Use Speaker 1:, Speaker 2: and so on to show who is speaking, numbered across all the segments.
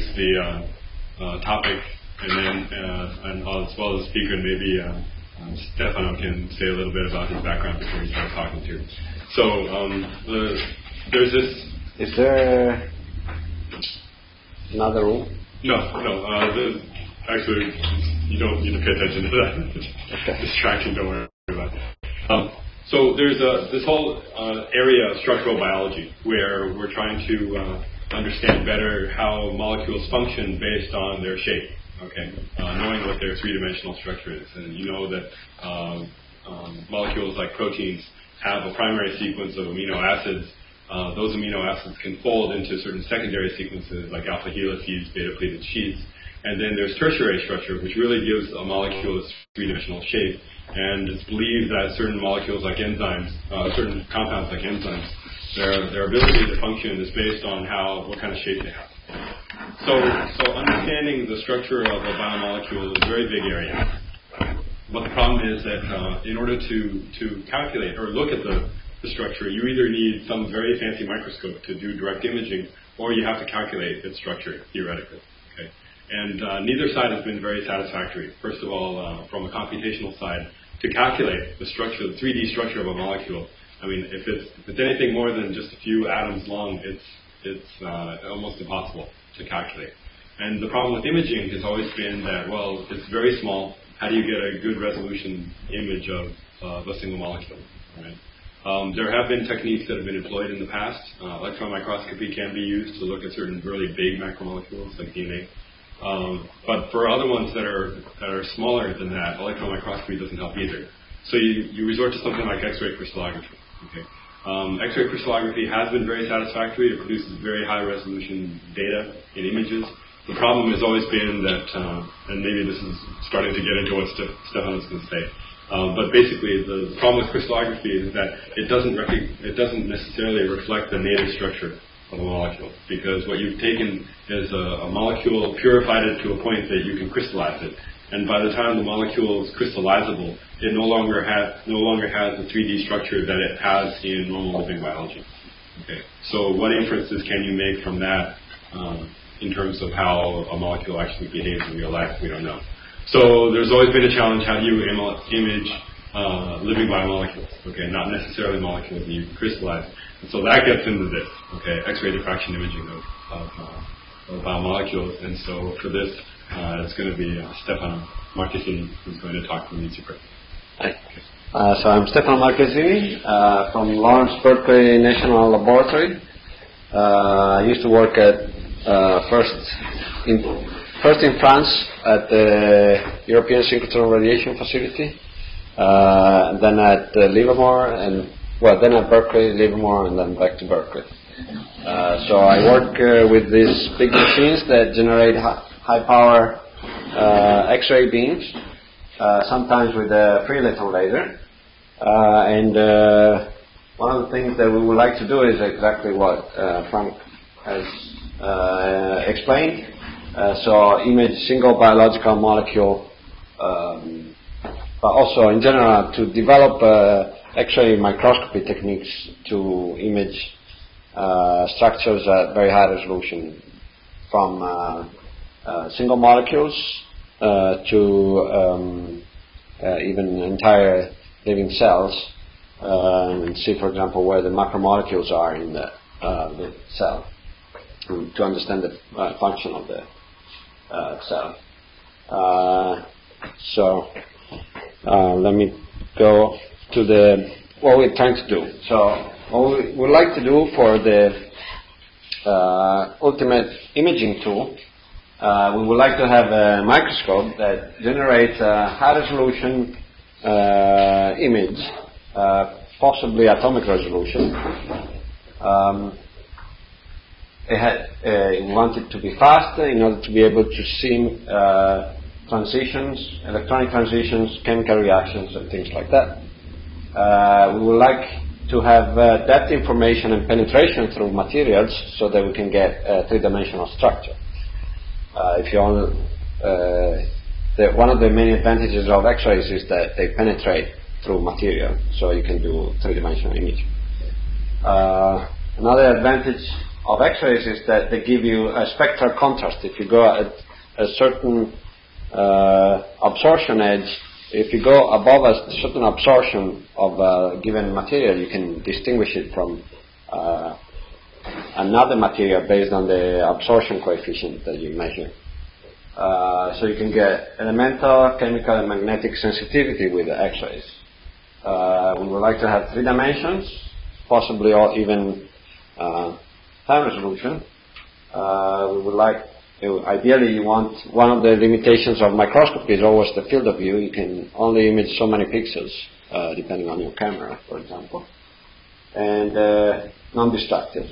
Speaker 1: introduce the uh, uh, topic, and then uh, and as well as the speaker, and maybe uh, um, Stefano can say a little bit about his background before he starts talking to. So um, the, there's this.
Speaker 2: Is there another room?
Speaker 1: No, no. Uh, actually, you don't need to pay attention to that.
Speaker 2: Okay.
Speaker 1: Distraction. Don't worry about it. Um, so there's a, this whole uh, area of structural biology where we're trying to uh, understand better how molecules function based on their shape. Okay, uh, knowing what their three-dimensional structure is, and you know that um, um, molecules like proteins have a primary sequence of amino acids. Uh, those amino acids can fold into certain secondary sequences like alpha helices, beta pleated sheets, and then there's tertiary structure, which really gives a molecule its three-dimensional shape. And it's believed that certain molecules like enzymes, uh, certain compounds like enzymes, their, their ability to function is based on how what kind of shape they have. So, so understanding the structure of a biomolecule is a very big area. But the problem is that uh, in order to, to calculate or look at the, the structure, you either need some very fancy microscope to do direct imaging, or you have to calculate its structure theoretically. Okay? And uh, neither side has been very satisfactory. First of all, uh, from a computational side, to calculate the structure, the 3D structure of a molecule, I mean, if it's, if it's anything more than just a few atoms long, it's, it's uh, almost impossible to calculate. And the problem with imaging has always been that, well, it's very small. How do you get a good resolution image of, uh, a single molecule? Right? Um, there have been techniques that have been employed in the past. Uh, electron microscopy can be used to look at certain really big macromolecules like DNA. Um, but for other ones that are that are smaller than that, electron microscopy doesn't help either. So you, you resort to something like X-ray crystallography. Okay. Um, X-ray crystallography has been very satisfactory. It produces very high resolution data in images. The problem has always been that, uh, and maybe this is starting to get into what Ste- Stefan is going to say, um, but basically the problem with crystallography is that it doesn't rec- it doesn't necessarily reflect the native structure of a molecule because what you've taken is a, a molecule, purified it to a point that you can crystallize it, and by the time the molecule is crystallizable, it no longer has no longer has the 3D structure that it has in normal living biology. Okay. So what inferences can you make from that um, in terms of how a molecule actually behaves in real life? We don't know. So there's always been a challenge: how do you image uh, living biomolecules? Okay, not necessarily molecules that you crystallize. And so that gets into this. Okay, X-ray diffraction imaging of, of, uh, of biomolecules. And so for this, uh, it's going to be uh, Stefano Marchesini who's going to talk from UC.
Speaker 2: Hi. Uh, so I'm Stefano Marchesini uh, from Lawrence Berkeley National Laboratory. Uh, I used to work at uh, first in first in France at the European Synchrotron Radiation Facility, uh, then at Livermore, and well, then at Berkeley, Livermore, and then back to Berkeley. So I work with these big machines that generate high power X-ray beams uh, sometimes with a free electron laser. Uh, and uh, one of the things that we would like to do is exactly what Frank has explained. so image single biological molecule, um, but also in general to develop X-ray microscopy techniques to image uh, structures at very high resolution from uh, uh, single molecules uh, to um, uh, even entire living cells uh, and see, for example, where the macromolecules are in the, the cell to understand the function of the cell. so let me go to the what we're trying to do. So what we would like to do for the uh, ultimate imaging tool uh, we would like to have a microscope that generates a high resolution uh, image, uh, possibly atomic resolution. Um, it had, uh, we want it to be faster in order to be able to see uh, transitions, electronic transitions, chemical reactions, and things like that. Uh, we would like to have depth information and penetration through materials so that we can get a three-dimensional structure. Uh, if you want, uh, the, one of the main advantages of X-rays is that they penetrate through material, so you can do three-dimensional imaging. Uh, another advantage of X-rays is that they give you a spectral contrast. If you go at a certain absorption edge, if you go above a certain absorption of a given material, you can distinguish it from uh, another material based on the absorption coefficient that you measure. Uh, so you can get elemental, chemical, and magnetic sensitivity with the X-rays. Uh, we would like to have three dimensions, possibly or even uh, time resolution. Uh, we would like, ideally, you want one of the limitations of microscopy is always the field of view. You can only image so many pixels, uh, depending on your camera, for example, and uh, non-destructive.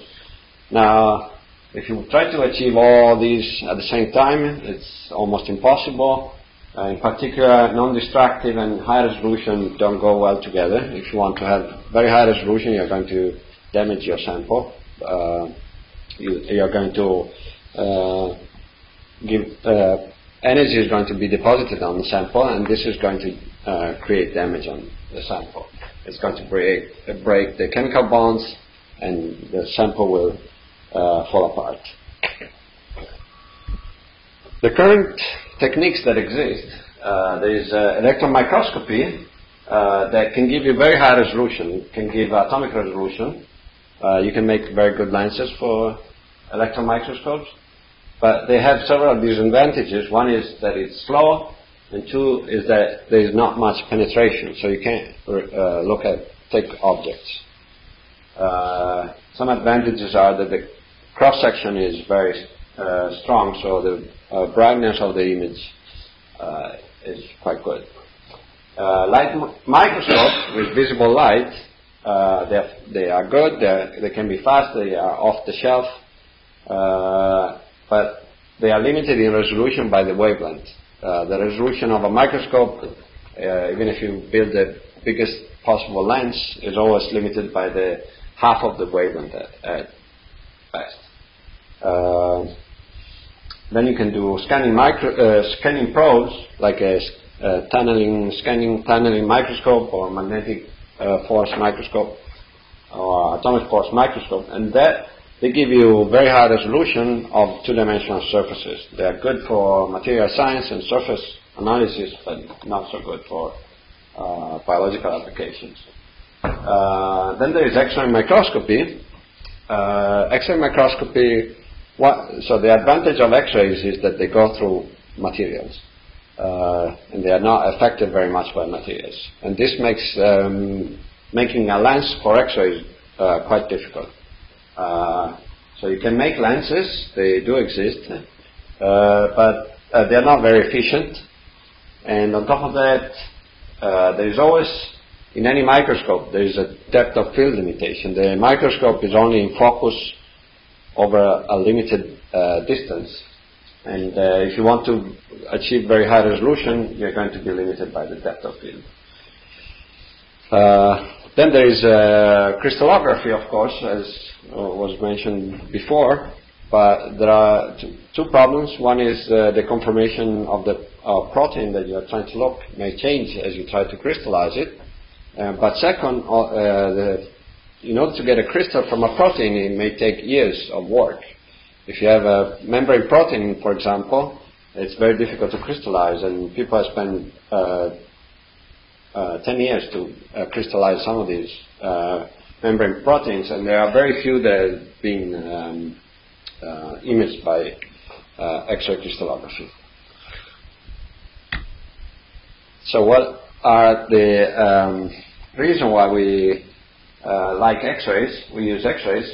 Speaker 2: Now, if you try to achieve all these at the same time, it's almost impossible. Uh, in particular, non-destructive and high resolution don't go well together. If you want to have very high resolution, you're going to damage your sample. Uh, you, are going to uh, give uh, energy is going to be deposited on the sample, and this is going to uh, create damage on the sample. It's going to break break the chemical bonds, and the sample will uh, fall apart. The current techniques that exist, uh, there is uh, electron microscopy uh, that can give you very high resolution. Can give atomic resolution. Uh, you can make very good lenses for electron microscopes, but they have several disadvantages. One is that it's slow, and two is that there is not much penetration, so you can't uh, look at thick objects. Uh, some advantages are that the cross section is very uh, strong, so the uh, brightness of the image uh, is quite good. Uh, light microscopes with visible light, they are good. They can be fast. They are off the shelf, but they are limited in resolution by the wavelength. the resolution of a microscope, even if you build the biggest possible lens, is always limited by the half of the wavelength at, at best. Uh, then you can do scanning micro, uh, scanning probes like a, tunneling scanning tunneling microscope or magnetic uh, force microscope or atomic force microscope, and that they give you very high resolution of two-dimensional surfaces. They are good for material science and surface analysis, but not so good for uh, biological applications. Uh, then there is X-ray microscopy. Uh, X-ray microscopy what, so the advantage of X-rays is that they go through materials, uh, and they are not affected very much by materials. And this makes um, making a lens for X-rays uh, quite difficult. Uh, so you can make lenses; they do exist, uh, but uh, they are not very efficient. And on top of that, uh, there is always in any microscope there is a depth of field limitation. The microscope is only in focus over a, limited uh, distance. And uh, if you want to achieve very high resolution, you're going to be limited by the depth of field. Uh, then there is uh, crystallography, of course, as was mentioned before. But there are two, two problems. One is uh, the conformation of the protein that you are trying to look may change as you try to crystallize it. but second, the in order to get a crystal from a protein, it may take years of work. If you have a membrane protein, for example, it's very difficult to crystallize, and people have spent uh, uh, 10 years to uh, crystallize some of these uh, membrane proteins, and there are very few that have been um, uh, imaged by uh, X-ray crystallography. So, what are the um, reason why we uh, like X-rays. We use X-rays.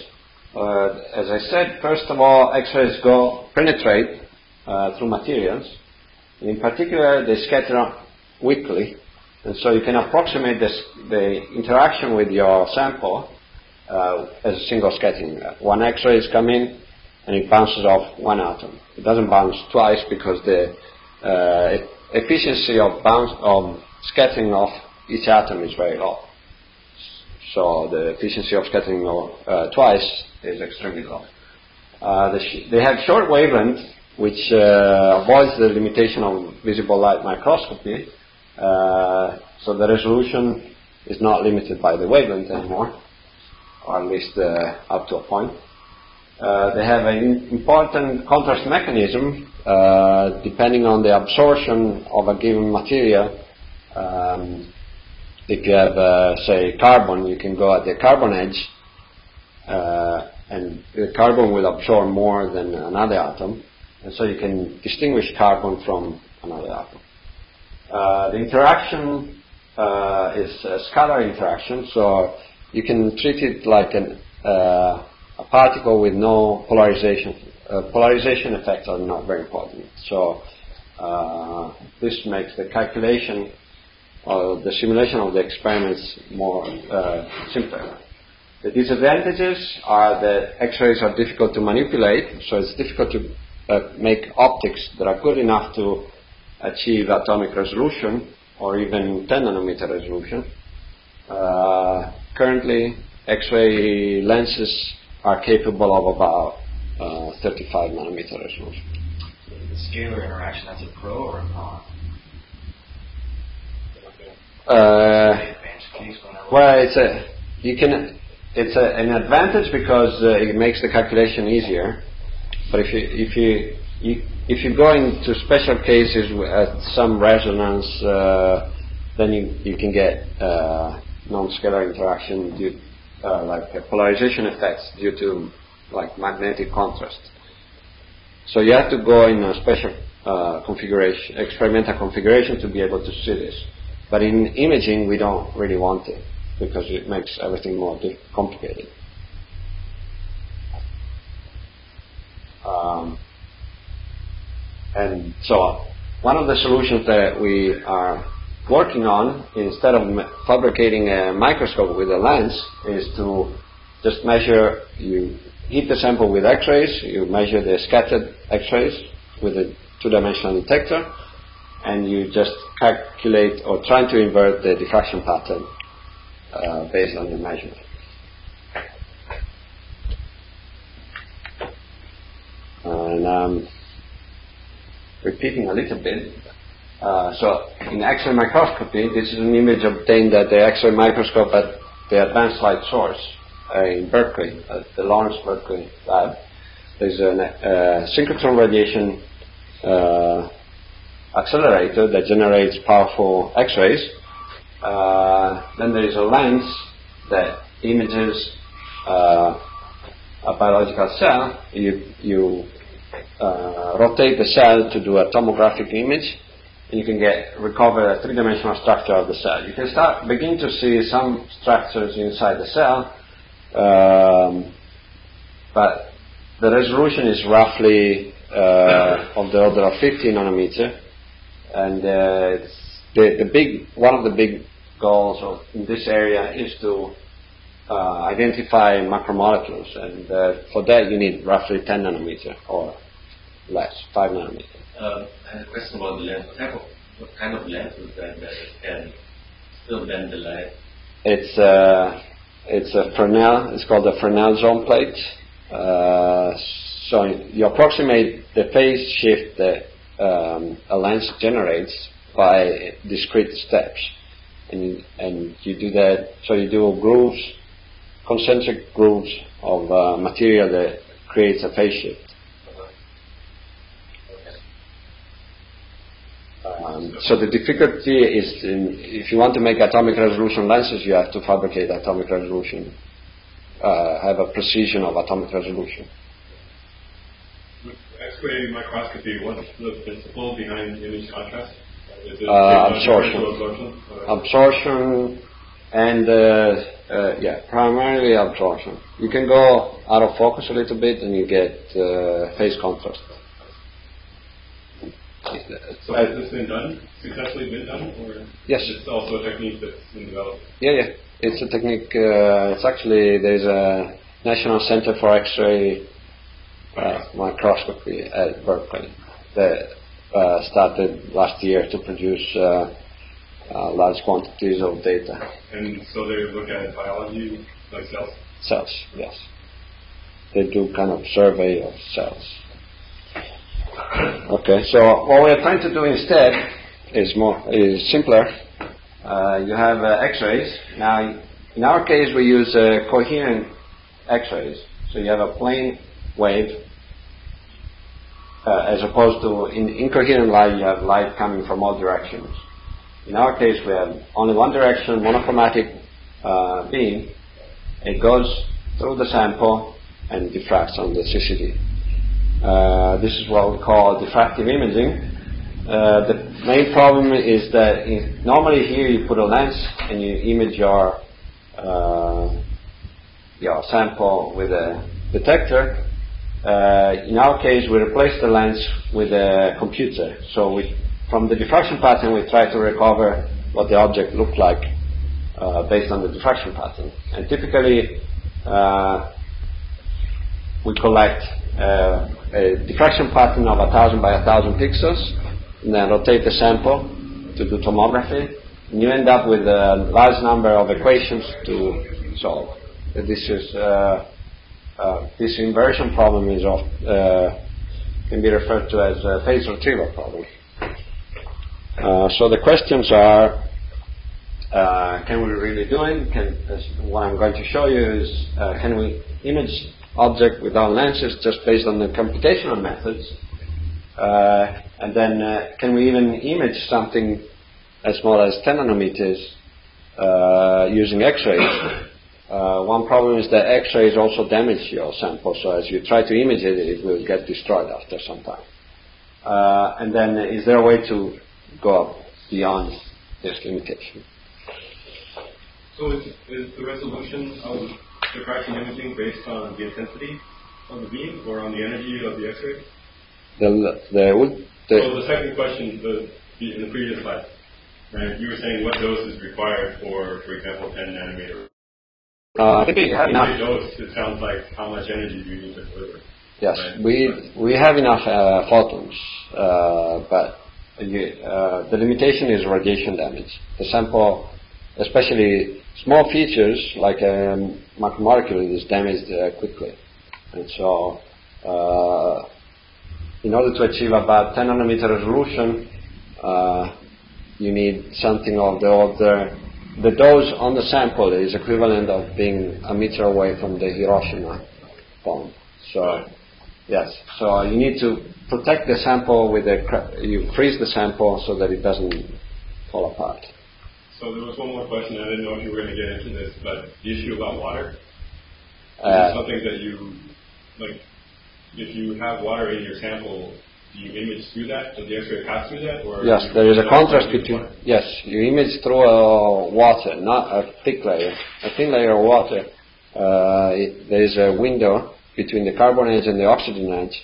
Speaker 2: Uh, as I said, first of all, X-rays go penetrate uh, through materials. In particular, they scatter weakly, and so you can approximate this, the interaction with your sample uh, as a single scattering. One X-ray is coming and it bounces off one atom. It doesn't bounce twice because the uh, efficiency of bounce of scattering off each atom is very low. So the efficiency of scattering uh, twice is extremely low. Uh, sh- they have short wavelength, which uh, avoids the limitation of visible light microscopy. Uh, so the resolution is not limited by the wavelength anymore, or at least uh, up to a point. uh, they have an important contrast mechanism depending on the absorption of a given material. Um, if you have, uh, say, carbon, you can go at the carbon edge, uh, and the carbon will absorb more than another atom, and so you can distinguish carbon from another atom. Uh, the interaction uh, is a scalar interaction, so you can treat it like an, uh, a particle with no polarization. Uh, polarization effects are not very important. So this makes the calculation or the simulation of the experiments more uh, simpler. The disadvantages are that X-rays are difficult to manipulate, so it's difficult to uh, make optics that are good enough to achieve atomic resolution or even 10 nanometer resolution. Uh, currently, X-ray lenses are capable of about uh, 35 nanometer resolution.
Speaker 3: The scalar interaction, that's a pro or a con?
Speaker 2: Uh, well, it's a you can it's a, an advantage because uh, it makes the calculation easier. But if you if you, you if you go into special cases at some resonance, uh, then you you can get uh, non-scalar interaction due uh, like polarization effects due to like magnetic contrast. So you have to go in a special uh, configuration, experimental configuration to be able to see this. But in imaging, we don't really want it because it makes everything more complicated. Um, and so one of the solutions that we are working on, instead of fabricating a microscope with a lens, is to just measure, you heat the sample with X-rays, you measure the scattered X-rays with a two-dimensional detector, and you just calculate or try to invert the diffraction pattern uh, based on your measurement. And um, repeating a little bit, uh, so in X-ray microscopy, this is an image obtained at the X-ray microscope at the Advanced Light Source uh, in Berkeley, at the Lawrence Berkeley lab. There's a uh, synchrotron radiation uh, accelerator that generates powerful X-rays. Uh, then there is a lens that images uh, a biological cell. You, you uh, rotate the cell to do a tomographic image, and you can get recover a three-dimensional structure of the cell. You can start begin to see some structures inside the cell, um, but the resolution is roughly uh, of the order of 50 nanometer, and uh, the, the big one of the big goals of, in this area is to uh, identify macromolecules, and uh, for that you need roughly 10 nanometer or less, 5 nanometer.
Speaker 3: Uh, I have a question about the lens. What type of what kind of lens is that that can still bend the light?
Speaker 2: It's uh, it's a Fresnel. It's called a Fresnel zone plate. Uh, so you approximate the phase shift um, a lens generates by discrete steps. And, and you do that, so you do grooves, concentric grooves of uh, material that creates a phase shift. Um, so the difficulty is in, if you want to make atomic resolution lenses, you have to fabricate atomic resolution, uh, have a precision of atomic resolution.
Speaker 1: X-ray microscopy, what's the principle behind image contrast?
Speaker 2: Uh, absorption. Absorption? absorption and uh, uh, yeah, primarily absorption. You can go out of focus a little bit and you get uh, phase contrast.
Speaker 1: So has this been done, successfully been done, or
Speaker 2: yes,
Speaker 1: it's also a technique that's in development?
Speaker 2: Yeah, yeah, it's a technique. Uh, it's actually there's a National Center for X-ray uh, microscopy at Berkeley that uh, started last year to produce uh, uh, large quantities of data.
Speaker 1: And so they look at biology, like cells?
Speaker 2: Cells, yes. They do kind of survey of cells. Okay, so what we're trying to do instead is more is simpler. Uh, you have uh, X-rays. Now, in our case, we use uh, coherent X-rays. So you have a plane wave, uh, as opposed to in incoherent light, you have light coming from all directions. In our case, we have only one direction, monochromatic uh, beam. It goes through the sample and diffracts on the CCD. Uh, this is what we call diffractive imaging. Uh, the main problem is that normally here you put a lens and you image your uh, your sample with a detector. Uh, in our case, we replace the lens with a computer. So we, from the diffraction pattern, we try to recover what the object looked like uh, based on the diffraction pattern. And typically, uh, we collect uh, a diffraction pattern of 1000 by 1000 pixels, and then rotate the sample to do tomography, and you end up with a large number of equations to solve. This is uh, uh, this inversion problem is uh, can be referred to as a phase retrieval problem. Uh, so the questions are uh, can we really do it? Can, what I'm going to show you is uh, can we image object without lenses just based on the computational methods? And then can we even image something as small as 10 nanometers using X-rays? Uh, one problem is that X-rays also damage your sample, so as you try to image it, it will get destroyed after some time. Uh, and then is there a way to go up beyond this limitation?
Speaker 1: So is, is the resolution of diffraction imaging based on the intensity of the beam or on the energy of the X-ray?
Speaker 2: The, the, the,
Speaker 1: so the second question, the, the, in the previous slide, right, you were saying what dose is required for, for example, 10 nanometer.
Speaker 2: Uh, I think we have enough.
Speaker 1: Dose, it sounds like how much energy do you need to deliver?
Speaker 2: Yes, right? we we have enough uh, photons, uh, but uh, the limitation is radiation damage. The sample, especially small features like a um, macromolecule is damaged uh, quickly. And so, uh, in order to achieve about 10 nanometer resolution, uh, you need something of the order. The dose on the sample is equivalent of being a meter away from the Hiroshima bomb. So, yes. So you need to protect the sample with a. You freeze the sample so that it doesn't fall apart.
Speaker 1: So there was one more question. I didn't know if you were going to get into this, but the issue about water.
Speaker 2: Uh,
Speaker 1: something that you like. If you have water in your sample, you image through that? Does the X-ray pass through that? Or
Speaker 2: yes, there is a contrast between. Water? Yes, you image through uh, water, not a thick layer. A thin layer of water. Uh, it, there is a window between the carbon edge and the oxygen edge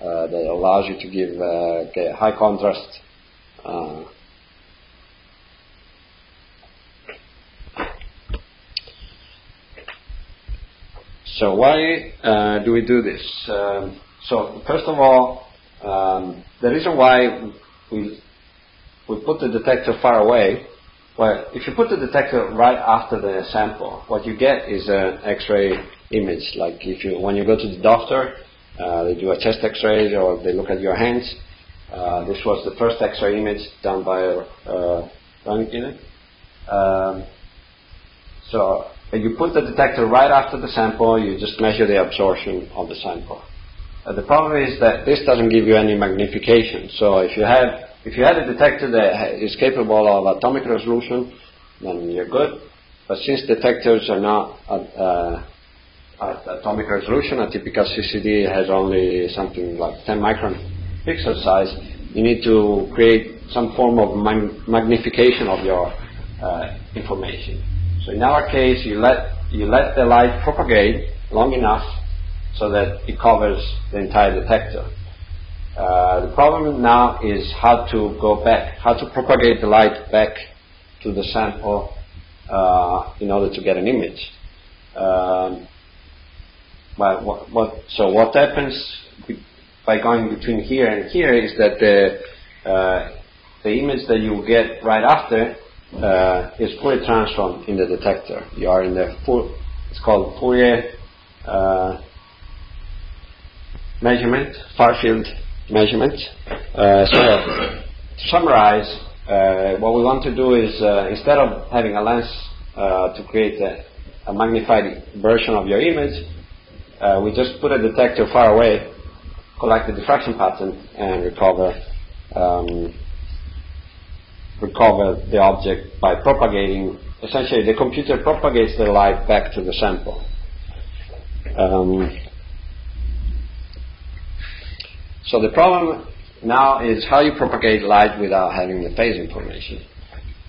Speaker 2: uh, that allows you to give uh, high contrast uh, So why uh, do we do this? Um, so first of all, um, the reason why we we put the detector far away, well, if you put the detector right after the sample, what you get is an X-ray image. Like if you when you go to the doctor, uh, they do a chest X-ray or they look at your hands. Uh, this was the first X-ray image done by uh, Röntgen. Um, so you put the detector right after the sample, you just measure the absorption of the sample. Uh, the problem is that this doesn't give you any magnification. So if you have if you had a detector that is capable of atomic resolution, then you're good. But since detectors are not at, uh, at atomic resolution, a typical CCD has only something like 10 micron pixel size, you need to create some form of mag- magnification of your uh, information. So in our case, you let, you let the light propagate long enough so that it covers the entire detector. Uh, the problem now is how to go back, how to propagate the light back to the sample uh, in order to get an image. Um, but what, what, so what happens by going between here and here is that the, uh, the image that you get right after uh, is Fourier transformed in the detector. You are in the full, it's called Fourier uh, measurement, far field measurement. Uh, so, to summarize, uh, what we want to do is uh, instead of having a lens uh, to create a, a, magnified version of your image, uh, we just put a detector far away, collect the diffraction pattern, and recover um, recover the object by propagating. Essentially, the computer propagates the light back to the sample. Um, so the problem now is how you propagate light without having the phase information.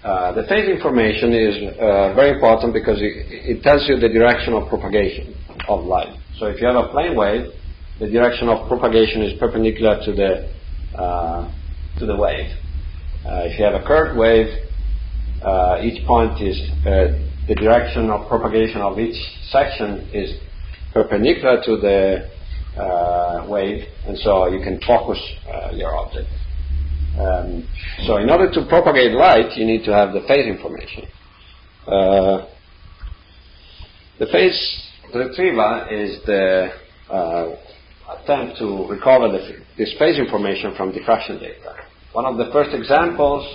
Speaker 2: Uh, the phase information is uh, very important because it, it, tells you the direction of propagation of light. So if you have a plane wave, the direction of propagation is perpendicular to the uh, to the wave. Uh, if you have a curved wave, uh, each point is uh, the direction of propagation of each section is perpendicular to the wave, and so you can focus your object. Um, so in order to propagate light, you need to have the phase information. Uh, the phase retrieval is the uh, attempt to recover the, this phase information from diffraction data. One of the first examples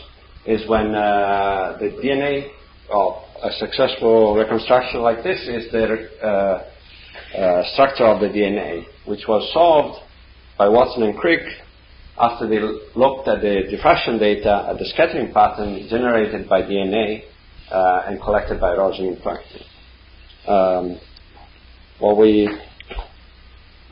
Speaker 2: is when uh, the DNA of a successful reconstruction like this is the uh, uh, structure of the DNA, which was solved by Watson and Crick after they looked at the diffraction data at the scattering pattern generated by DNA uh, and collected by Rosalind Franklin. Um, what we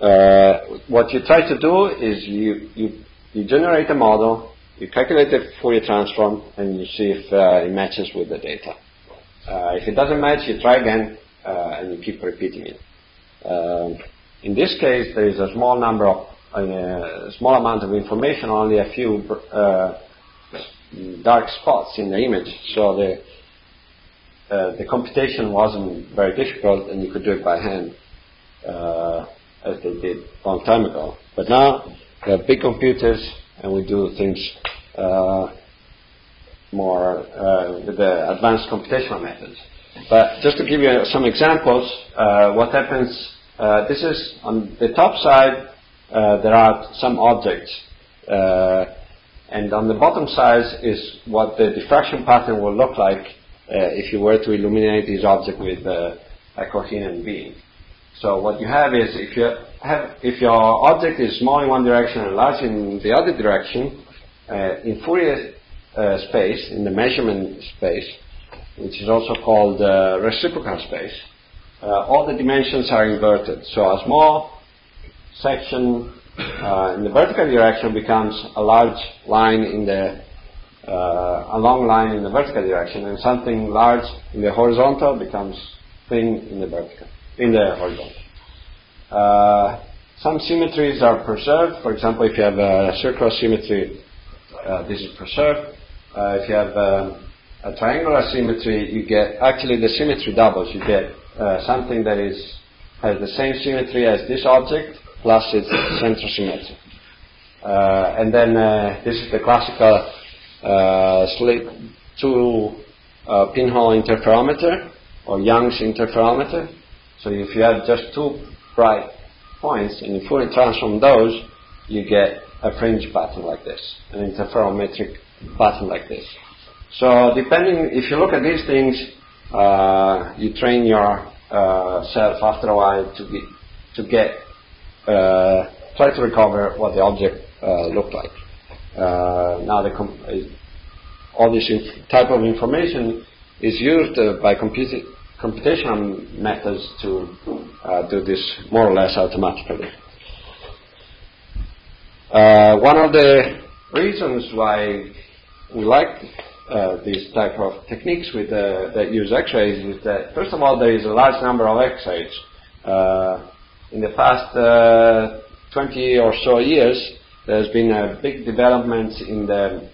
Speaker 2: uh, what you try to do is you, you, you generate a model, you calculate the Fourier transform, and you see if uh, it matches with the data. Uh, if it doesn't match, you try again, uh, and you keep repeating it. Um, in this case, there is a small number of a small amount of information, only a few uh, dark spots in the image. So the uh, the computation wasn't very difficult, and you could do it by hand, uh, as they did a long time ago. But now we have big computers, and we do things uh, more uh, with the advanced computational methods. But just to give you some examples, uh, what happens? This is on the top side uh, there are some objects. Uh, and on the bottom side is what the diffraction pattern will look like uh, if you were to illuminate this object with a coherent beam. So what you have is if you have if your object is small in one direction and large in the other direction, uh, in Fourier uh, space, in the measurement space, which is also called uh, reciprocal space, all the dimensions are inverted. So a small section uh, in the vertical direction becomes a large line in the uh, a long line in the vertical direction, and something large in the horizontal becomes thin in the vertical in the horizontal. Uh, some symmetries are preserved. For example, if you have a circular symmetry, uh, this is preserved. Uh, if you have um, a triangular symmetry, you get actually the symmetry doubles. You get uh, something that is has the same symmetry as this object, plus its center symmetry. Uh, and then uh, this is the classical uh, slit two pinhole interferometer or Young's interferometer. So if you have just two bright points and you Fourier transform those, you get a fringe pattern like this, an interferometric pattern like this. So depending, if you look at these things, uh, you train yourself uh, after a while to get, to get uh, try to recover what the object uh, looked like. Uh, now, com- all this type of information is used by computi- computational methods to do this more or less automatically. one of the reasons why we like uh, these type of techniques with, uh, that use X-rays is that first of all there is a large number of X-rays. Uh, in the past uh, 20 or so years, there's been a big development in the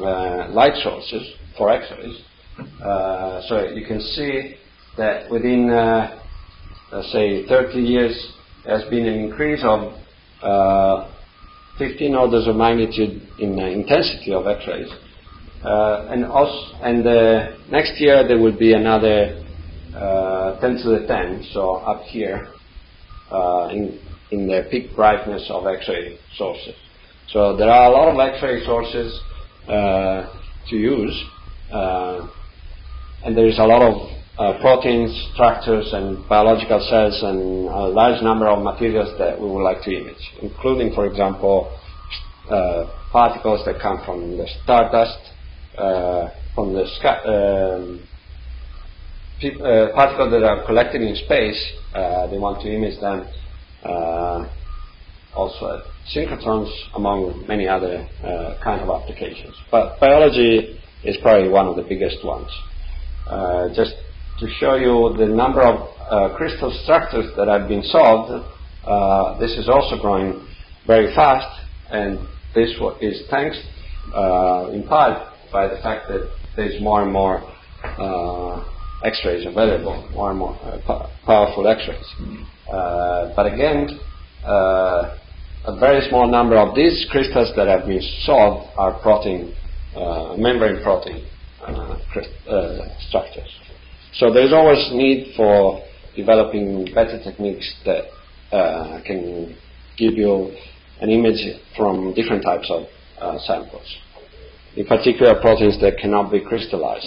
Speaker 2: uh, light sources for X-rays. Uh, so you can see that within, uh, say, 30 years, there's been an increase of uh, 15 orders of magnitude in the intensity of X-rays. Uh, and also, and next year there will be another 10 to the 10, so up here, uh, in, in the peak brightness of X-ray sources. So there are a lot of X-ray sources uh, to use, uh, and there is a lot of uh, proteins, structures, and biological cells, and a large number of materials that we would like to image, including, for example, uh, particles that come from the stardust, uh, from the sky, um, uh, particles that are collected in space. Uh, they want to image them uh, also synchrotrons, among many other uh, kind of applications. But biology is probably one of the biggest ones. Uh, just to show you the number of crystal structures that have been solved, this is also growing very fast, and this is thanks in part by the fact that there's more and more uh, X-rays available, more and more uh, powerful X-rays. but again, a very small number of these crystals that have been solved are protein, uh, membrane protein uh, uh, structures. So there's always need for developing better techniques that uh, can give you an image from different types of uh, samples. In particular, proteins that cannot be crystallized.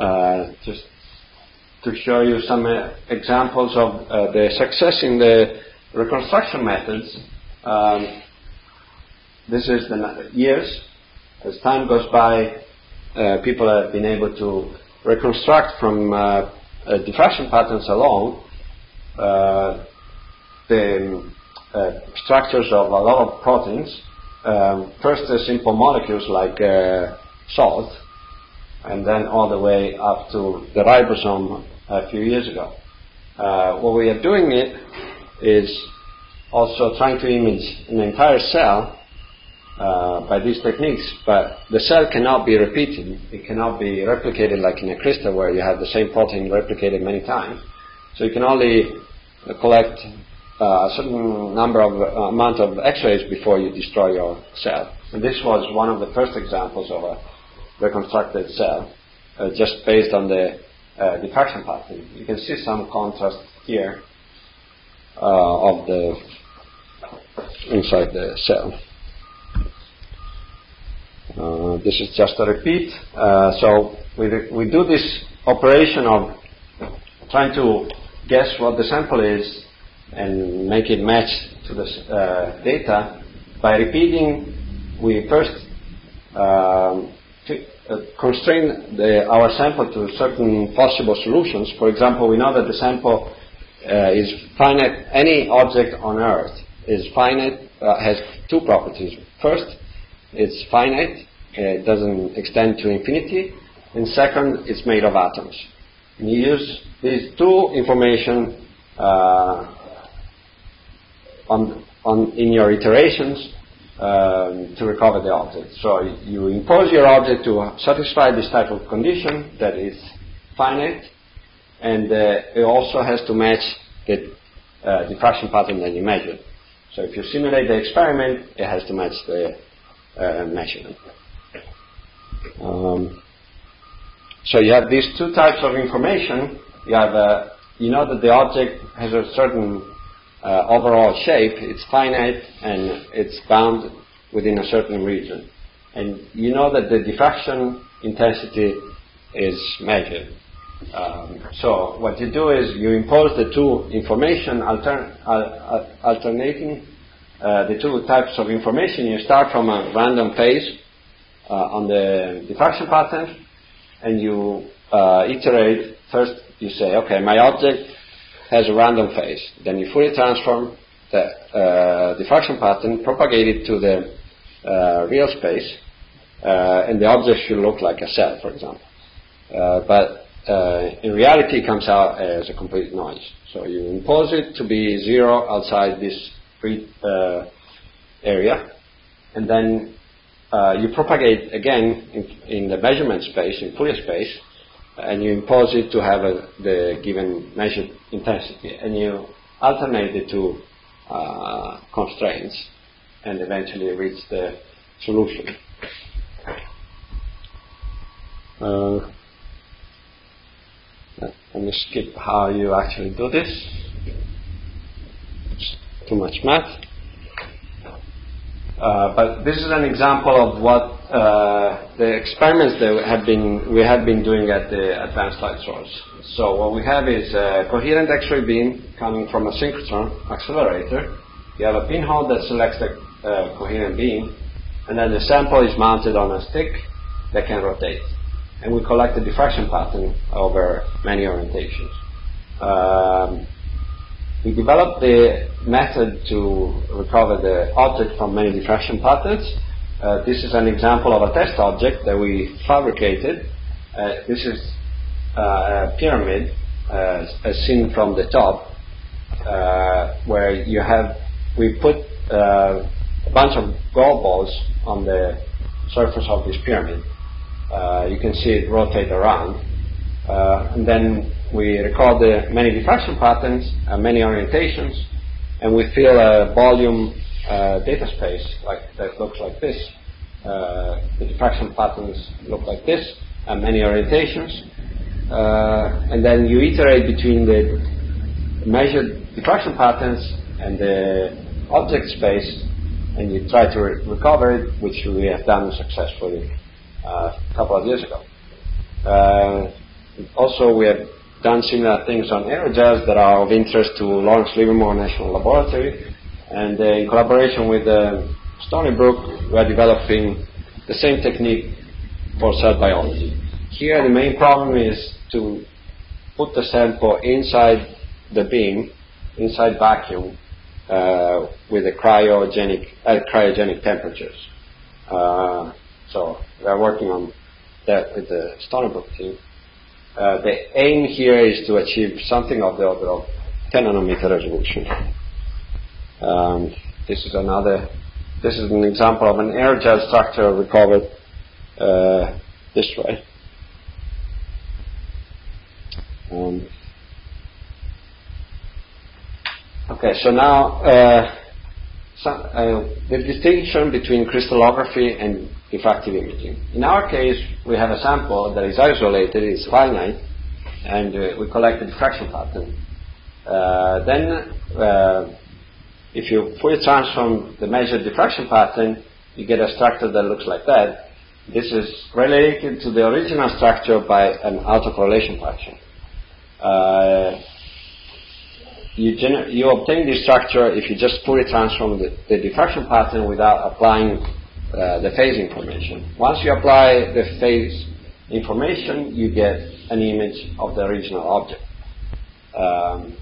Speaker 2: Uh, just to show you some uh, examples of uh, the success in the reconstruction methods. Um, this is the years. As time goes by, uh, people have been able to reconstruct from uh, uh, diffraction patterns alone uh, the structures of a lot of proteins. Um, first, the simple molecules like salt, and then all the way up to the ribosome a few years ago. Uh, what we are doing it is also trying to image an entire cell uh, by these techniques, but the cell cannot be repeated. It cannot be replicated like in a crystal where you have the same protein replicated many times. So you can only collect uh, a certain number of uh, amount of X-rays before you destroy your cell. And this was one of the first examples of a reconstructed cell, uh, just based on the uh, diffraction pattern. You can see some contrast here uh, of the inside the cell. Uh, this is just a repeat. Uh, so we, we do this operation of trying to guess what the sample is and make it match to the uh, data by repeating. We first um, uh, constrain the, our sample to certain possible solutions. For example, we know that the sample uh, is finite. Any object on Earth is finite, uh, has two properties. First, it's finite, it doesn't extend to infinity, and second, it's made of atoms. And you use these two information uh, on, on in your iterations um, to recover the object. So you impose your object to satisfy this type of condition that is finite, and uh, it also has to match the uh, diffraction pattern that you measured. So if you simulate the experiment, it has to match the uh, measurement. Um, so you have these two types of information. You have, uh, you know that the object has a certain uh, overall shape, it's finite and it's bound within a certain region. And you know that the diffraction intensity is measured. Um, so what you do is you impose the two information alter, alternating uh, the two types of information. You start from a random phase uh, on the diffraction pattern, and you uh, iterate. First, you say, okay, my object has a random phase. Then you Fourier transform the uh, diffraction pattern, propagate it to the uh, real space, uh, and the object should look like a cell, for example. Uh, but uh, in reality, it comes out as a complete noise. So you impose it to be zero outside this free uh, area, and then you propagate again in, in the measurement space, in Fourier space, and you impose it to have a, the given measured intensity, and you alternate the two uh, constraints, and eventually reach the solution. Uh, let me skip how you actually do this. It's too much math. Uh, but this is an example of what uh, the experiments that have been we have been doing at the advanced light source. So what we have is a coherent X-ray beam coming from a synchrotron accelerator. You have a pinhole that selects the uh, coherent beam, and then the sample is mounted on a stick that can rotate. And we collect the diffraction pattern over many orientations. Um, we developed the method to recover the object from many diffraction patterns. Uh, this is an example of a test object that we fabricated. Uh, this is uh, a pyramid uh, as seen from the top, uh, where you have we put uh, a bunch of golf balls on the surface of this pyramid. you can see it rotate around, and then we record the many diffraction patterns and many orientations, and we fill a volume uh, data space like that looks like this. Uh, the diffraction patterns look like this, and many orientations. Uh, and then you iterate between the measured diffraction patterns and the object space, and you try to re- recover it, which we have done successfully uh, a couple of years ago. Uh, also, we have done similar things on aerogels that are of interest to Lawrence Livermore National Laboratory. And uh, in collaboration with uh, Stony Brook, we are developing the same technique for cell biology. Here, the main problem is to put the sample inside the beam, inside vacuum, uh, with the cryogenic, uh, cryogenic temperatures. Uh, so we are working on that with the Stony Brook team. Uh, the aim here is to achieve something of the order of 10 nanometer resolution. Um, this is another, this is an example of an aerogel structure recovered uh, this way. Um, okay, so now uh, some, uh, the distinction between crystallography and diffractive imaging. In our case, we have a sample that is isolated, it's finite, and uh, we collect the diffraction pattern. Uh, then, uh, if you Fourier transform the measured diffraction pattern, you get a structure that looks like that. This is related to the original structure by an autocorrelation function. Uh, you, you obtain this structure if you just Fourier transform the, the diffraction pattern without applying uh, the phase information. Once you apply the phase information, you get an image of the original object. Um,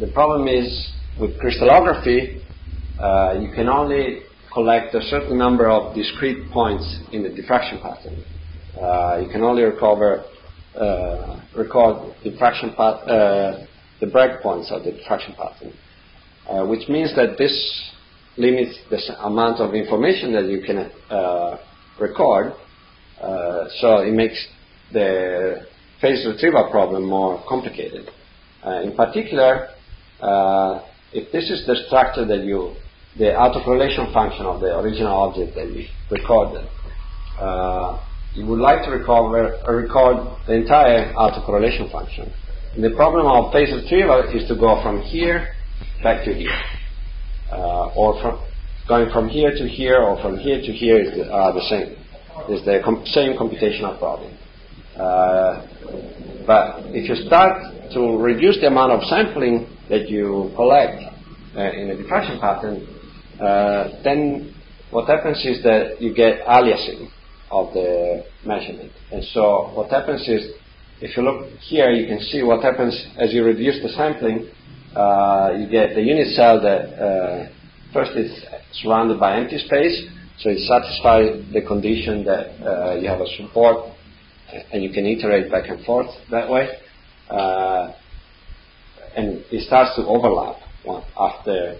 Speaker 2: the problem is with crystallography, uh, you can only collect a certain number of discrete points in the diffraction pattern. Uh, you can only recover uh, record diffraction path, uh, the Bragg points of the diffraction pattern, uh, which means that this limits the amount of information that you can uh, record. Uh, so it makes the phase retrieval problem more complicated. In particular, if this is the structure that you, the autocorrelation function of the original object that you recorded, uh, you would like to recover, record the entire autocorrelation function. And the problem of phase retrieval is to go from here back to here uh, or from going from here to here or from here to here is the, uh, the same. Is the com- same computational problem. Uh, but if you start to reduce the amount of sampling that you collect uh, in a diffraction pattern, uh, then what happens is that you get aliasing of the measurement. And so what happens is, if you look here, you can see what happens as you reduce the sampling uh, you get the unit cell that uh, first is surrounded by empty space, so it satisfies the condition that uh, you have a support and you can iterate back and forth that way. Uh, and it starts to overlap after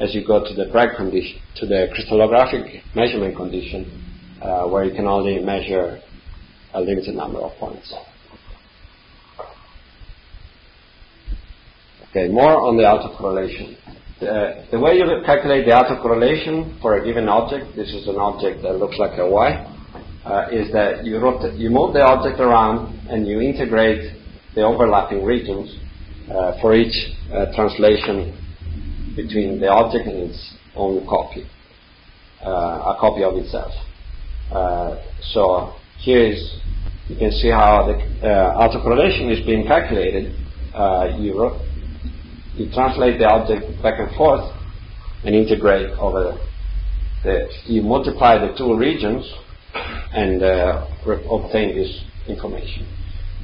Speaker 2: as you go to the Bragg condition, to the crystallographic measurement condition, uh, where you can only measure a limited number of points. Okay, more on the autocorrelation. The, the way you calculate the autocorrelation for a given object, this is an object that looks like a Y, uh, is that you, you move the object around and you integrate the overlapping regions uh, for each uh, translation between the object and its own copy. uh, a copy of itself. Uh, so here is you can see how the uh, autocorrelation is being calculated. You, you translate the object back and forth and integrate over the, you multiply the two regions and uh, obtain this information.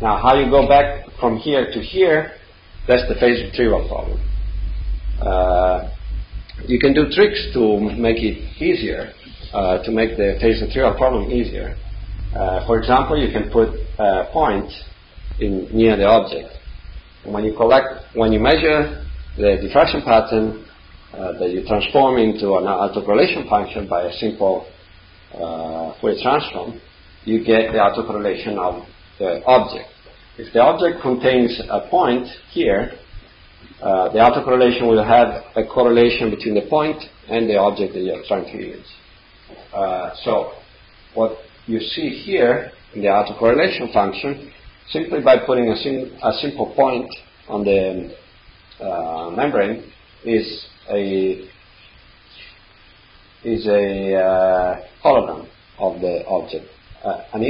Speaker 2: Now, how you go back from here to here, that's the phase retrieval problem. Uh, you can do tricks to make it easier, uh, to make the phase retrieval problem easier. Uh, for example, you can put a point in near the object. When you collect, when you measure the diffraction pattern uh, that you transform into an autocorrelation function by a simple uh, Fourier transform, you get the autocorrelation of the object. If the object contains a point here, uh, the autocorrelation will have a correlation between the point and the object that you're trying to use. Uh, so what you see here in the autocorrelation function, simply by putting a, sim- a simple point on the uh, membrane, is a is a uh, hologram of the object, uh, an,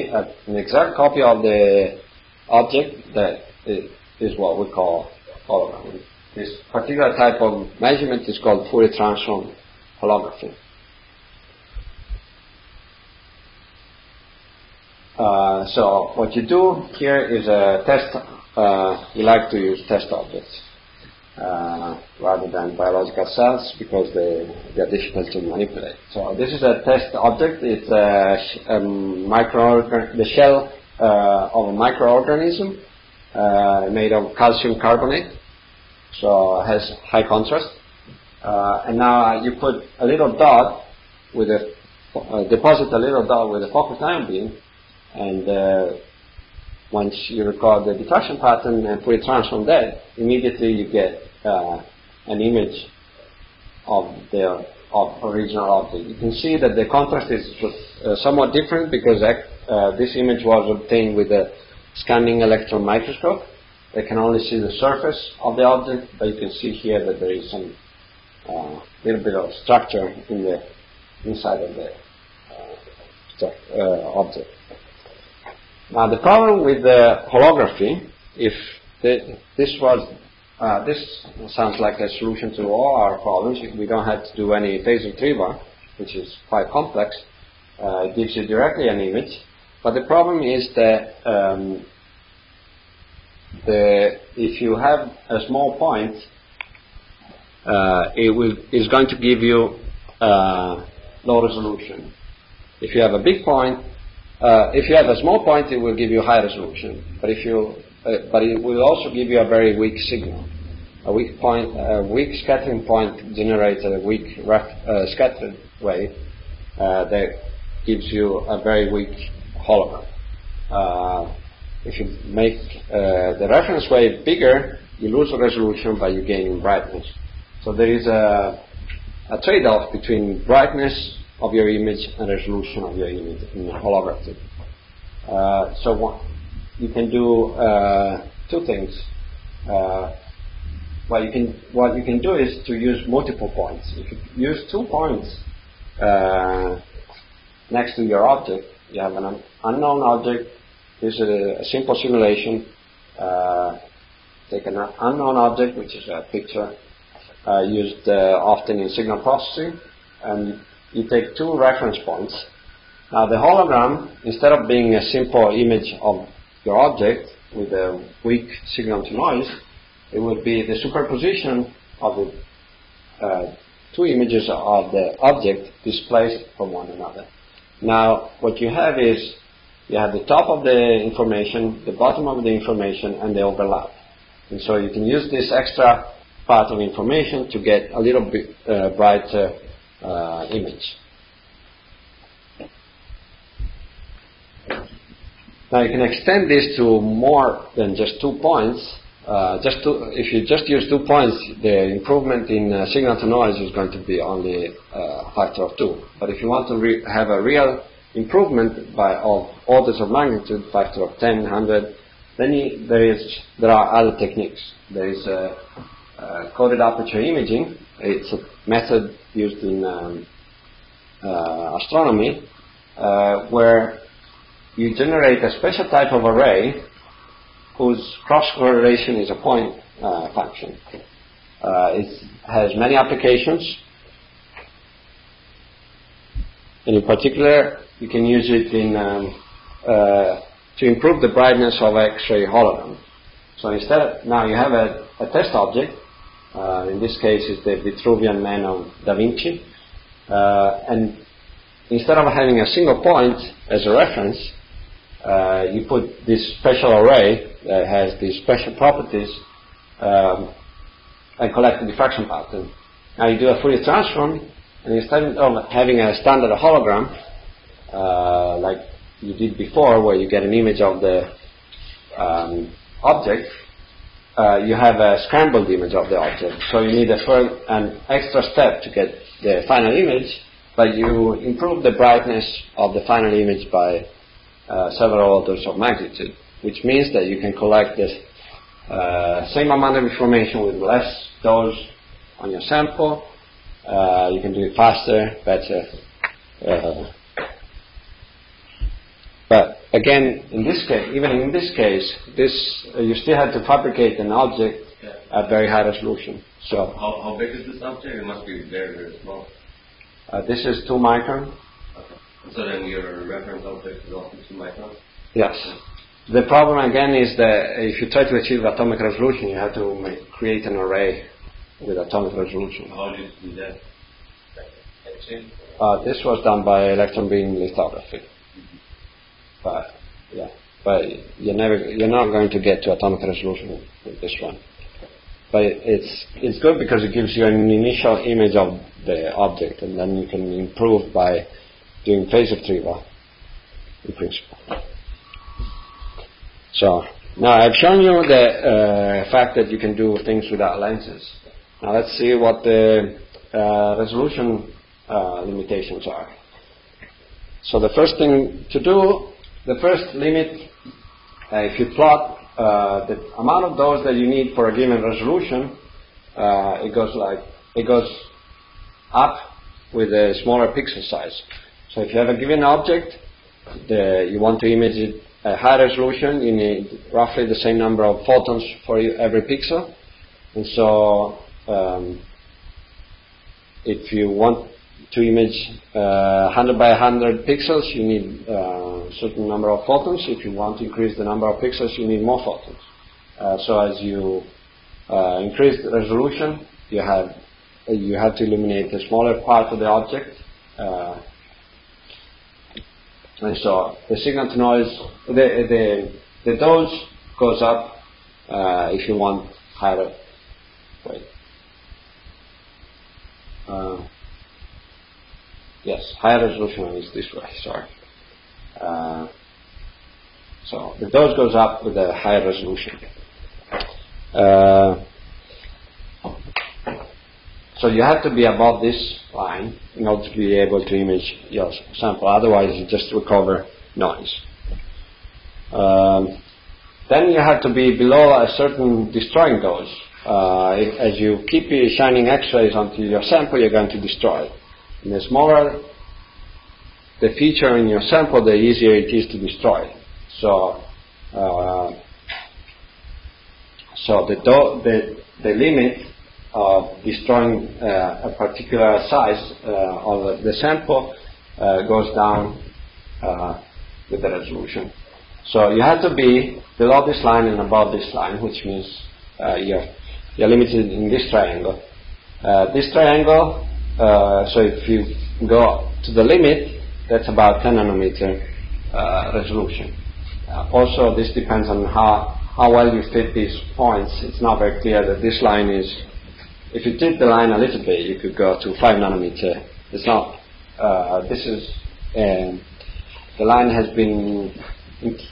Speaker 2: an, exact copy of the object that is what we call hologram. This particular type of measurement is called Fourier transform holography. Uh, so what you do here is a test. Uh, we like to use test objects uh, rather than biological cells because they, they are difficult to manipulate. So this is a test object. It's a, a micro the shell uh, of a microorganism uh, made of calcium carbonate so it has high contrast. Uh, and now you put a little dot with a uh, deposit a little dot with a focused ion beam, and uh, once you record the diffraction pattern and put it transform that, immediately you get uh, an image of the of original object. You can see that the contrast is somewhat different because uh, this image was obtained with a scanning electron microscope they can only see the surface of the object, but you can see here that there is some uh, little bit of structure in the inside of the uh, uh, object. Now the problem with the holography, if the, this was uh, this sounds like a solution to all our problems. We don't have to do any phase retrieval, which is quite complex. Uh, it gives you directly an image, but the problem is that um, the, if you have a small point, uh, it will, is going to give you uh, low resolution. If you have a big point, uh, if you have a small point, it will give you high resolution. But if you, uh, but it will also give you a very weak signal. A weak point, a weak scattering point generates a weak ref, uh, scattered wave uh, that gives you a very weak hologram if you make uh, the reference wave bigger, you lose resolution, but you gain in brightness. So there is a, a trade-off between brightness of your image and resolution of your image in holography. Uh, so what, you can do uh, two things. Uh, what you can what you can do is to use multiple points. If you use two points uh, next to your object, you have an unknown object this is a, a simple simulation. Uh, take an unknown object, which is a picture uh, used uh, often in signal processing, and you take two reference points. Now the hologram, instead of being a simple image of your object with a weak signal to noise, it would be the superposition of the uh, two images of the object displaced from one another. Now, what you have is you have the top of the information, the bottom of the information, and the overlap. And so you can use this extra part of information to get a little bit uh, brighter uh, image. Now you can extend this to more than just two points. Uh, just to, if you just use two points, the improvement in uh, signal to noise is going to be only uh, a factor of two. But if you want to have a real improvement by of orders of magnitude, factor of 10, 100, then you, there is there are other techniques. There is coded aperture imaging. It's a method used in um, uh, astronomy, uh, where you generate a special type of array whose cross correlation is a point uh, function. Uh, it has many applications. And in particular, you can use it in, um, uh, to improve the brightness of X-ray hologram. So instead, now you have a, a test object. Uh, in this case, it's the Vitruvian Man of Da Vinci. Uh, and instead of having a single point as a reference, uh, you put this special array that has these special properties um, and collect the diffraction pattern. Now you do a Fourier transform, and instead of having a standard hologram, uh, like you did before, where you get an image of the um, object, uh, you have a scrambled image of the object. So you need a an extra step to get the final image, but you improve the brightness of the final image by uh, several orders of magnitude, which means that you can collect the uh, same amount of information with less dose on your sample. Uh, you can do it faster, better. Uh, but again, in this case, even in this case, this uh, you still have to fabricate an object yeah. at very high resolution. So
Speaker 3: how, how big is this object? It must be very very small.
Speaker 2: Uh, this is two micron.
Speaker 3: Okay. So then your reference object is also two micron.
Speaker 2: Yes. The problem again is that if you try to achieve atomic resolution, you have to make, create an array with atomic resolution.
Speaker 3: How do you do that?
Speaker 2: Uh, this was done by electron beam lithography. Mm-hmm. But yeah, but you're never you're not going to get to atomic resolution with this one. But it's it's good because it gives you an initial image of the object, and then you can improve by doing phase retrieval in principle. So now I've shown you the uh, fact that you can do things without lenses. Now let's see what the uh, resolution uh, limitations are. So the first thing to do, the first limit, uh, if you plot uh, the amount of dose that you need for a given resolution, uh, it goes like it goes up with a smaller pixel size. So if you have a given object, the, you want to image it a high resolution, you need roughly the same number of photons for every pixel. And so, um, if you want to image uh, 100 by 100 pixels, you need uh, a certain number of photons. If you want to increase the number of pixels, you need more photons. Uh, so as you uh, increase the resolution, you have you have to illuminate a smaller part of the object uh, and so the signal to noise, the, the, the dose goes up uh, if you want higher. Wait. Uh, yes, higher resolution is this way, sorry. Uh, so the dose goes up with a higher resolution. Uh, so you have to be above this line in order to be able to image your sample. Otherwise, you just recover noise. Um, then you have to be below a certain destroying dose. Uh, as you keep shining X-rays onto your sample, you're going to destroy it. And the smaller the feature in your sample, the easier it is to destroy. So, uh, so the, do- the the limit of destroying uh, a particular size uh, of the sample uh, goes down with the resolution. So you have to be below this line and above this line, which means you're, you're limited in this triangle. this triangle, so if you go to the limit, that's about 10 nanometer uh, resolution. Uh, also, this depends on how, how well you fit these points. It's not very clear that this line is if you tip the line a little bit, you could go to 5 nanometer. It's not, uh, this is, um, the line has been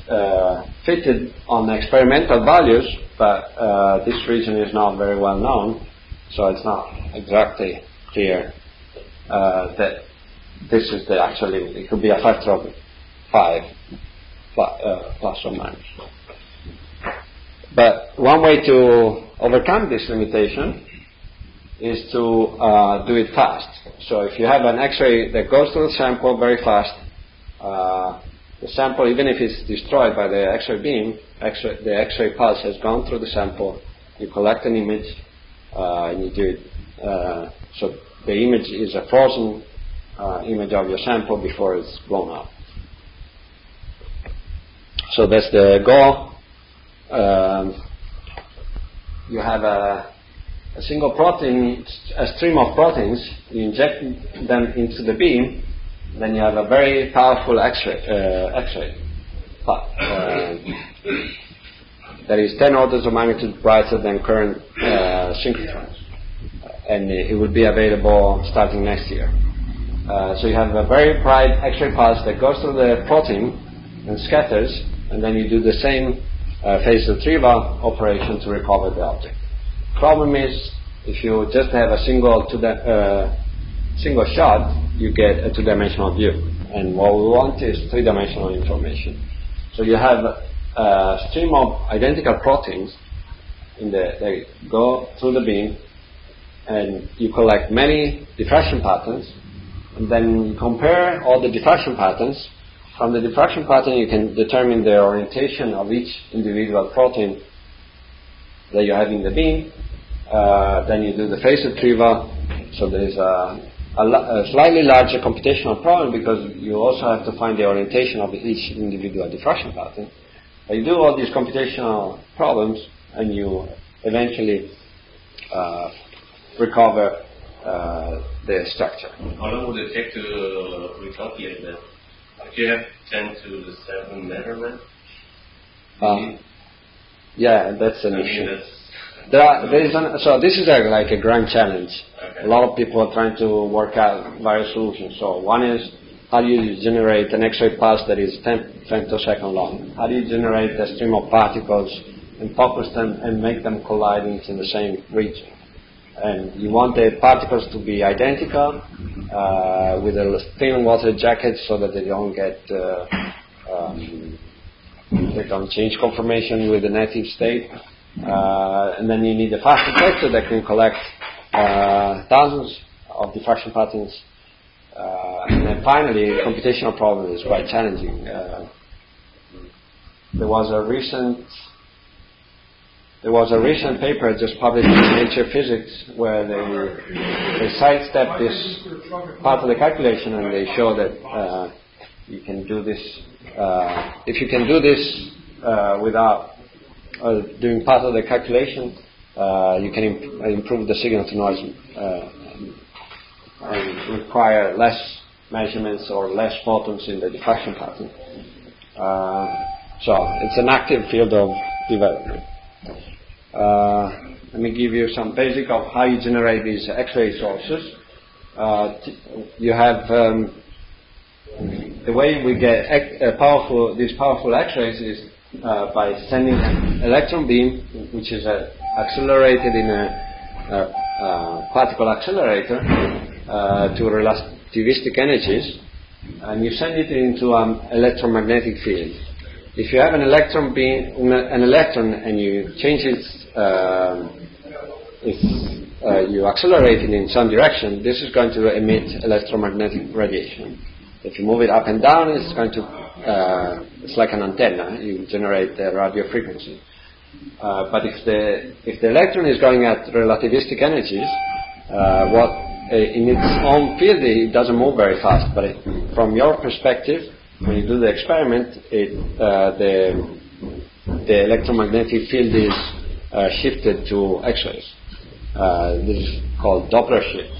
Speaker 2: uh, fitted on experimental values, but uh, this region is not very well known, so it's not exactly clear uh, that this is the actual limit. It could be a factor of 5 uh, plus or minus. But one way to overcome this limitation is to uh, do it fast. So if you have an X-ray that goes to the sample very fast, uh, the sample, even if it's destroyed by the X-ray beam, X-ray, the X-ray pulse has gone through the sample. You collect an image, uh, and you do it. Uh, so the image is a frozen uh, image of your sample before it's blown up. So that's the goal. Um, you have a, a, single protein, a stream of proteins, you inject them into the beam, then you have a very powerful X-ray. Uh, X-ray. Uh, that is 10 orders of magnitude brighter than current uh, synchrotrons. And it will be available starting next year. Uh, so you have a very bright X-ray pulse that goes through the protein and scatters, and then you do the same uh, phase retrieval operation to recover the object. Problem is, if you just have a single two uh, single shot, you get a two-dimensional view, and what we want is three-dimensional information. So you have a stream of identical proteins in the, they go through the beam, and you collect many diffraction patterns, and then compare all the diffraction patterns. From the diffraction pattern, you can determine the orientation of each individual protein that you have in the beam. Uh, then you do the phase retrieval. So there is a, a, a, slightly larger computational problem because you also have to find the orientation of each individual diffraction pattern. But you do all these computational problems, and you eventually uh, recover uh, the structure.
Speaker 3: How long would it take to recalculate that? Do you have 10 to the 7 measurement?
Speaker 2: Um, yeah, that's an I issue. There are, there is an, so this is a, like a grand challenge. Okay. A lot of people are trying to work out various solutions. So one is how do you generate an X-ray pulse that is 10 femtosecond long? How do you generate a stream of particles and focus them and make them collide into the same region? and you want the particles to be identical uh, with a thin water jacket so that they don't get uh, um, they don't change conformation with the native state. Uh, and then you need a fast detector that can collect uh, thousands of diffraction patterns. Uh, and then finally, computational problem is quite challenging. Uh, there was a recent there was a recent paper just published in Nature Physics where they, they sidestep this part of the calculation and they show that uh, you can do this, uh, if you can do this uh, without uh, doing part of the calculation, uh, you can imp- improve the signal to noise uh, and require less measurements or less photons in the diffraction pattern. so it's an active field of development. Uh, let me give you some basic of how you generate these X-ray sources. Uh, you have um, the way we get uh, powerful these powerful X-rays is uh, by sending an electron beam, which is uh, accelerated in a, a particle accelerator to relativistic energies, and you send it into an electromagnetic field. If you have an electron beam, an electron, and you change its um, if uh, you accelerate it in some direction, this is going to emit electromagnetic radiation. If you move it up and down, it's going to, uh, it's like an antenna. You generate the radio frequency. Uh, but if the if the electron is going at relativistic energies, uh, what uh, in its own field it doesn't move very fast. But it, from your perspective, when you do the experiment, it, uh, the the electromagnetic field is uh, shifted to X-rays. This is called Doppler shift.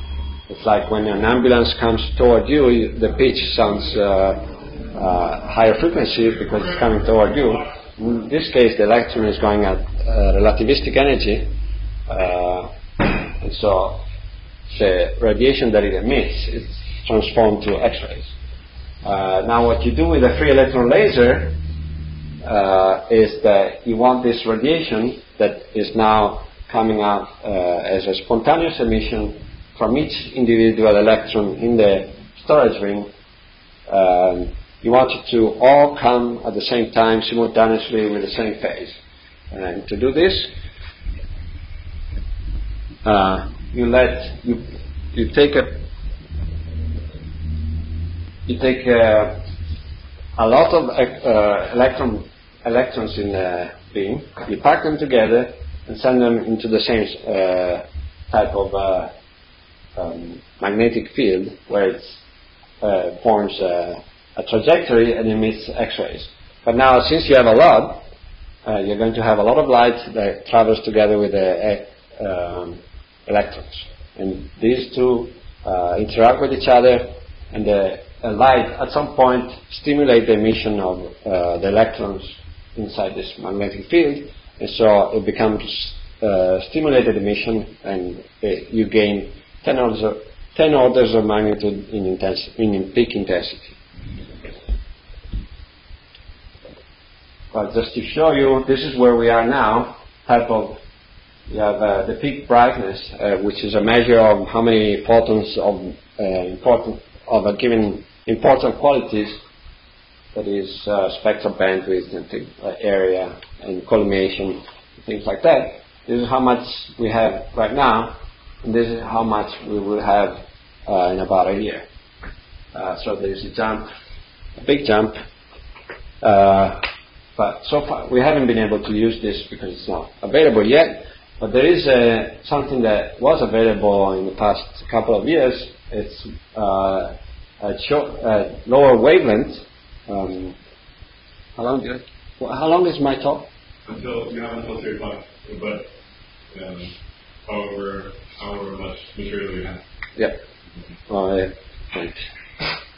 Speaker 2: It's like when an ambulance comes toward you, the pitch sounds uh, uh, higher frequency because it's coming toward you. In this case, the electron is going at uh, relativistic energy, and so the radiation that it emits is transformed to X-rays. Uh, now, what you do with a free electron laser uh, is that you want this radiation that is now coming out uh, as a spontaneous emission from each individual electron in the storage ring. Um, you want it to all come at the same time simultaneously with the same phase. And to do this, uh, you let you you take a you take a, a lot of uh, electron electrons in the beam, you pack them together and send them into the same uh, type of uh, um, magnetic field where it uh, forms a, a, trajectory and emits X-rays. But now, since you have a lot, uh, you're going to have a lot of light that travels together with the um, electrons, and these two uh, interact with each other, and the light at some point stimulate the emission of uh, the electrons inside this magnetic field, and so it becomes uh, stimulated emission, and uh, you gain 10 orders, of, 10 orders of magnitude in, in peak intensity. But just to show you, this is where we are now. Type of you have uh, the peak brightness, uh, which is a measure of how many photons of uh, important of a given important qualities that is uh, spectral bandwidth and uh, area and collimation, things like that. This is how much we have right now, and this is how much we will have uh, in about a year. So there is a jump, a big jump, but so far we haven't been able to use this because it's not available yet. But there is uh, something that was available in the past couple of years. It's a, short, a lower wavelength um, how long? Do how long is my talk?
Speaker 1: Until you have until three o'clock, but um, however, however much material you have.
Speaker 2: Yep. Well, uh, right.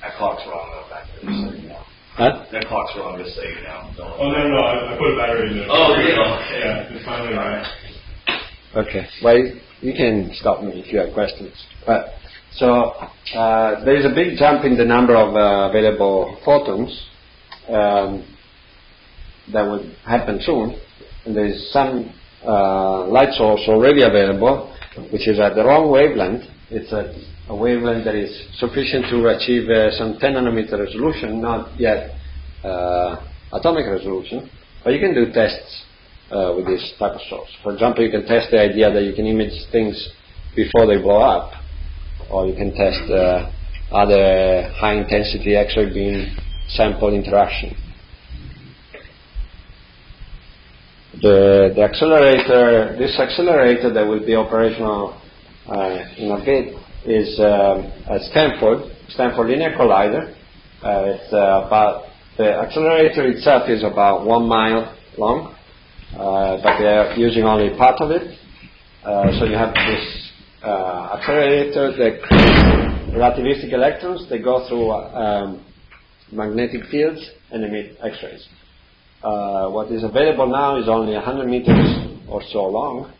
Speaker 4: That clock's wrong though. Back there, just so you know.
Speaker 2: Huh?
Speaker 4: That clock's wrong, just so you know.
Speaker 1: Don't oh no, no, I, I put a battery in there.
Speaker 4: Oh, yeah. Okay.
Speaker 1: Yeah, it's finally right.
Speaker 2: Okay. Well, you can stop me if you have questions. But so uh, there is a big jump in the number of uh, available photons um, that will happen soon. And there is some uh, light source already available, which is at the wrong wavelength. It's a, a wavelength that is sufficient to achieve uh, some 10 nanometer resolution, not yet uh, atomic resolution. But you can do tests uh, with this type of source. For example, you can test the idea that you can image things before they blow up or you can test uh, other high intensity X-ray beam sample interaction. The, the accelerator, this accelerator that will be operational uh, in a bit is um, at Stanford, Stanford Linear Collider. Uh, it's uh, about the accelerator itself is about one mile long, uh, but they're using only part of it. Uh, so you have this uh, accelerator that creates relativistic electrons. They go through um, magnetic fields and emit X-rays. Uh, what is available now is only 100 meters or so long.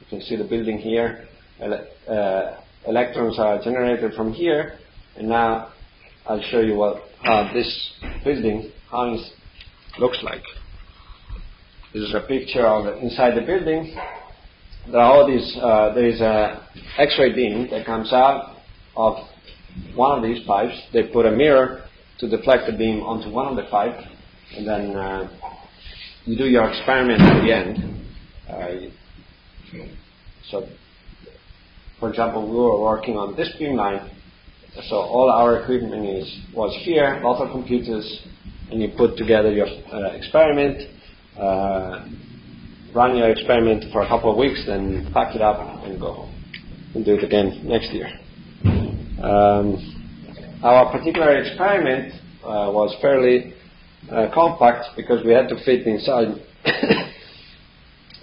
Speaker 2: You can see the building here. Uh, electrons are generated from here, and now I'll show you what uh, this building how looks like. This is a picture of inside the building there are all these, uh, there is a X-ray beam that comes out of one of these pipes. They put a mirror to deflect the beam onto one of the pipes, and then uh, you do your experiment at the end. Uh, so, for example, we were working on this beam line, so all our equipment is was here, lots of computers, and you put together your uh, experiment. Uh, run your experiment for a couple of weeks, then pack it up and go home and do it again next year. Um, our particular experiment uh, was fairly uh, compact because we had to fit inside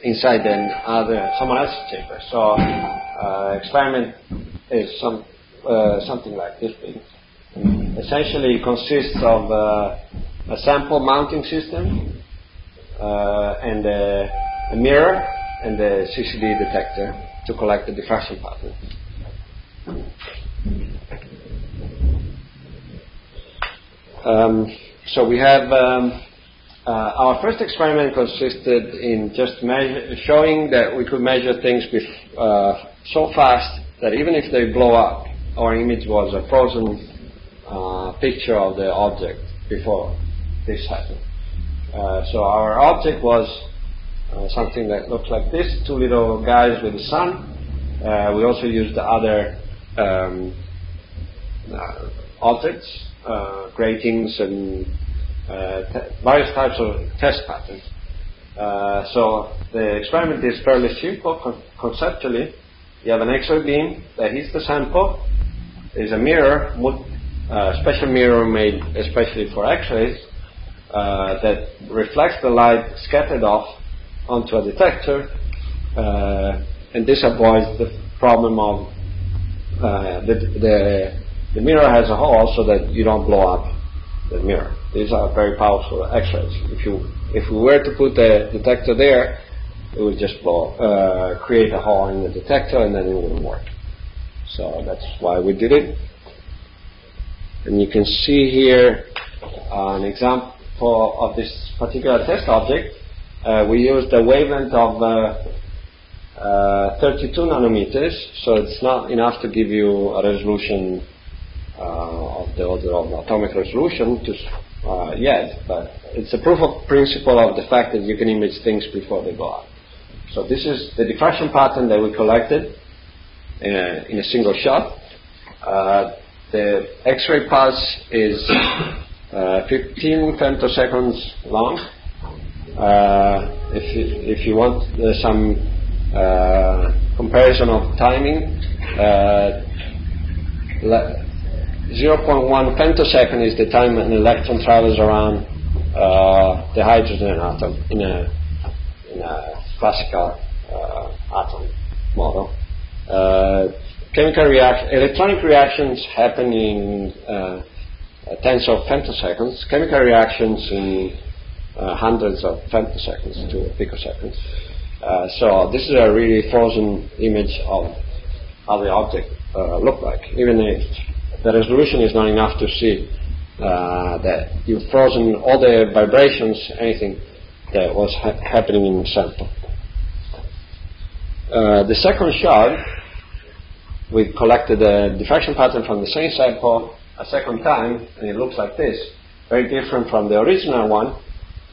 Speaker 2: inside an other someone else's chamber. So uh, experiment is some uh, something like this big. Essentially, consists of uh, a sample mounting system uh, and a mirror and a CCD detector to collect the diffraction pattern. Um, so we have um, uh, our first experiment consisted in just measure, showing that we could measure things bef- uh, so fast that even if they blow up, our image was a frozen uh, picture of the object before this happened. Uh, so our object was uh, something that looked like this two little guys with the sun Uh, we also used other um, objects, gratings, and various types of test patterns. Uh, so the experiment is fairly simple con- conceptually. You have an X-ray beam that hits the sample. There's a mirror, uh, special mirror made especially for X-rays, uh, that reflects the light scattered off onto a detector, uh, and this avoids the problem of uh, the, the, the mirror has a hole so that you don't blow up the mirror. These are very powerful X-rays. If you if we were to put the detector there, it would just blow, uh, create a hole in the detector, and then it wouldn't work. So that's why we did it. And you can see here an example of this particular test object. Uh, we used a wavelength of uh, uh, 32 nanometers, so it's not enough to give you a resolution uh, of the order of atomic resolution to, uh, yet, but it's a proof of principle of the fact that you can image things before they go out. So this is the diffraction pattern that we collected in a, in a single shot. Uh, the X-ray pulse is uh, 15 femtoseconds long. Uh, if, you, if you want uh, some uh, comparison of timing, 0.1 femtosecond is the time an electron travels around uh, the hydrogen atom in a, in a classical uh, atom model. Uh, chemical reaction, electronic reactions happen in uh, tens of femtoseconds, chemical reactions in uh, hundreds of femtoseconds to picoseconds. Uh, so this is a really frozen image of how the object uh, looked like, even if the resolution is not enough to see uh, that you've frozen all the vibrations, anything that was ha- happening in the sample. Uh, the second shot, we collected a diffraction pattern from the same sample a second time, and it looks like this, very different from the original one,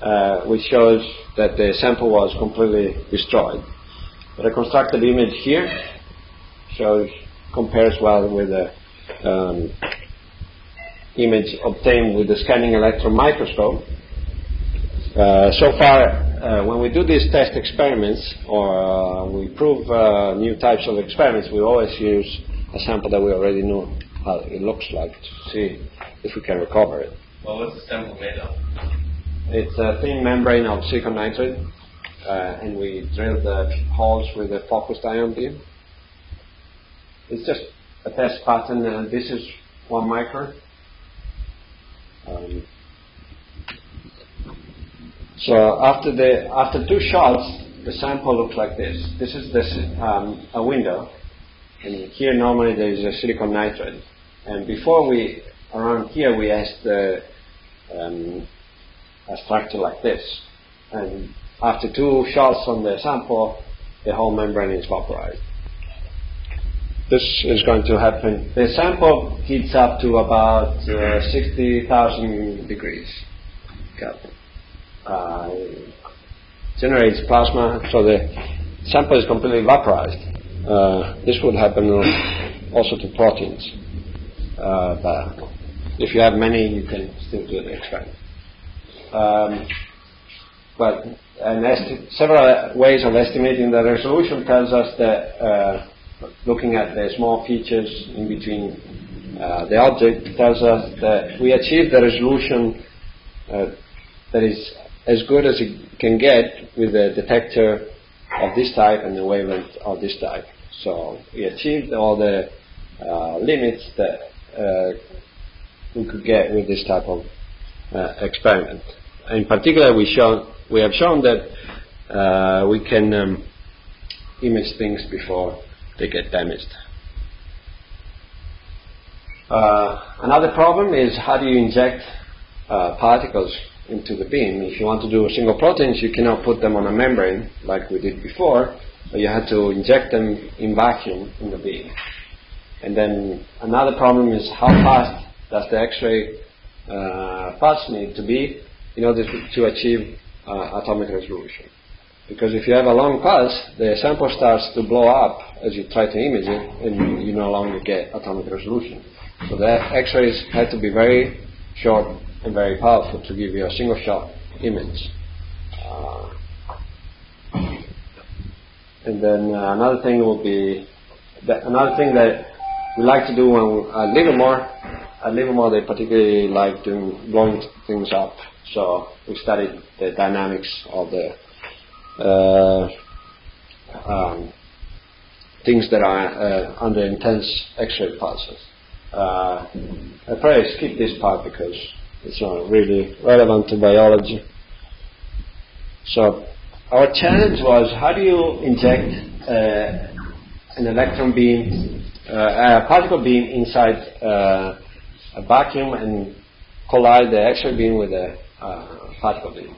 Speaker 2: uh, which shows that the sample was completely destroyed. The reconstructed image here shows compares well with the um, image obtained with the scanning electron microscope. Uh, so far, uh, when we do these test experiments or uh, we prove uh, new types of experiments, we always use a sample that we already know how it looks like to see if we can recover it.
Speaker 3: Well, what's the sample made of?
Speaker 2: It's a thin membrane of silicon nitride, uh, and we drill the holes with a focused ion beam. It's just a test pattern, and this is one micron. Um, so after the after two shots, the sample looks like this. This is this um, a window, and here normally there is a silicon nitride. And before we around here we asked the um, a structure like this, and after two shots on the sample, the whole membrane is vaporized this is going to happen. The sample heats up to about uh, 60,000 degrees Kelvin. Uh, generates plasma, so the sample is completely vaporized. Uh, this would happen also to proteins. Uh, but if you have many, you can still do the experiment. Um, but esti- several ways of estimating the resolution tells us that uh, looking at the small features in between uh, the object tells us that we achieve the resolution uh, that is as good as it can get with a detector of this type and the wavelength of this type. So we achieved all the uh, limits that uh, we could get with this type of uh, experiment. In particular, we, shown, we have shown that uh, we can um, image things before they get damaged. Uh, another problem is how do you inject uh, particles into the beam? If you want to do single proteins, you cannot put them on a membrane like we did before, but you have to inject them in vacuum in the beam. And then another problem is how fast does the X-ray uh, pulse need to be in order to, to achieve uh, atomic resolution. Because if you have a long pulse, the sample starts to blow up as you try to image it, and you no longer get atomic resolution. So the X-rays had to be very short and very powerful to give you a single shot image. Uh, and then uh, another thing will be that another thing that we like to do when at Livermore, at Livermore they particularly like doing blowing things up. So we studied the dynamics of the uh, um, things that are uh, under intense X-ray pulses. Uh, I probably skip this part because it's not really relevant to biology. So our challenge was how do you inject uh, an electron beam, uh, a particle beam inside uh, a vacuum and collide the X-ray beam with a uh, particle beam.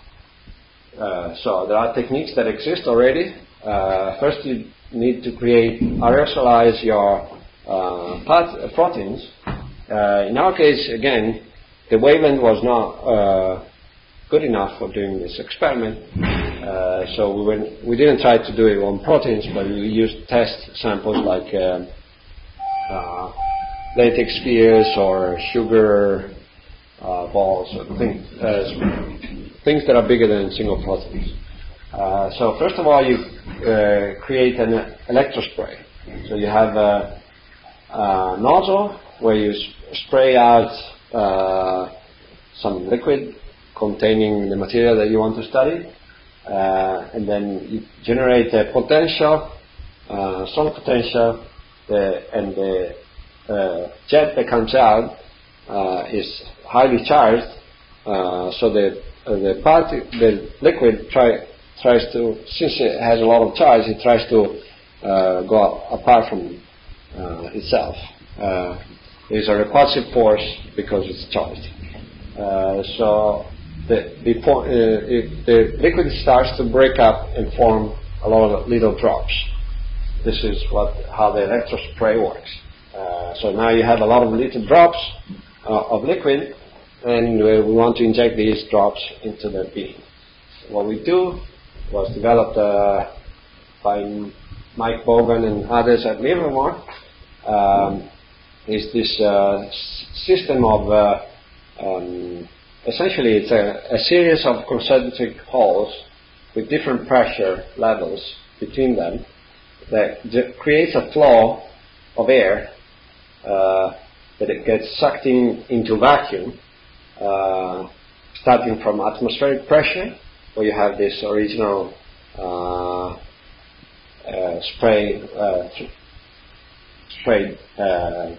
Speaker 2: Uh, so there are techniques that exist already. Uh, first, you need to create aerosolize your proteins. in our case, again, the wavelength was not good enough for doing this experiment. Uh, so we, went, we didn't try to do it on proteins, but we used test samples like uh, latex spheres or sugar uh, balls or things, uh, things that are bigger than single proteins. Uh, so first of all, you uh, create an electrospray. So you have a, a nozzle where you spray out some liquid containing the material that you want to study, uh, and then you generate a potential, uh, strong potential, the, and the uh, jet that comes out uh, is highly charged, uh, so the uh, the party, the liquid try, tries to, since it has a lot of charge, it tries to go apart from itself. It's a repulsive force because it's charged. so the, before, uh, the liquid starts to break up and form a lot of little drops. This is what how the electrospray works. Uh, so now you have a lot of little drops uh, of liquid, and uh, we want to inject these drops into the beam. What we do was developed uh, by Mike Bogan and others at Livermore. Um, is this uh, system of um, essentially it's a, a series of concentric holes with different pressure levels between them that creates a flow of air uh, that it gets sucked in into vacuum, uh, starting from atmospheric pressure, where you have this original uh, uh spray uh, spray uh,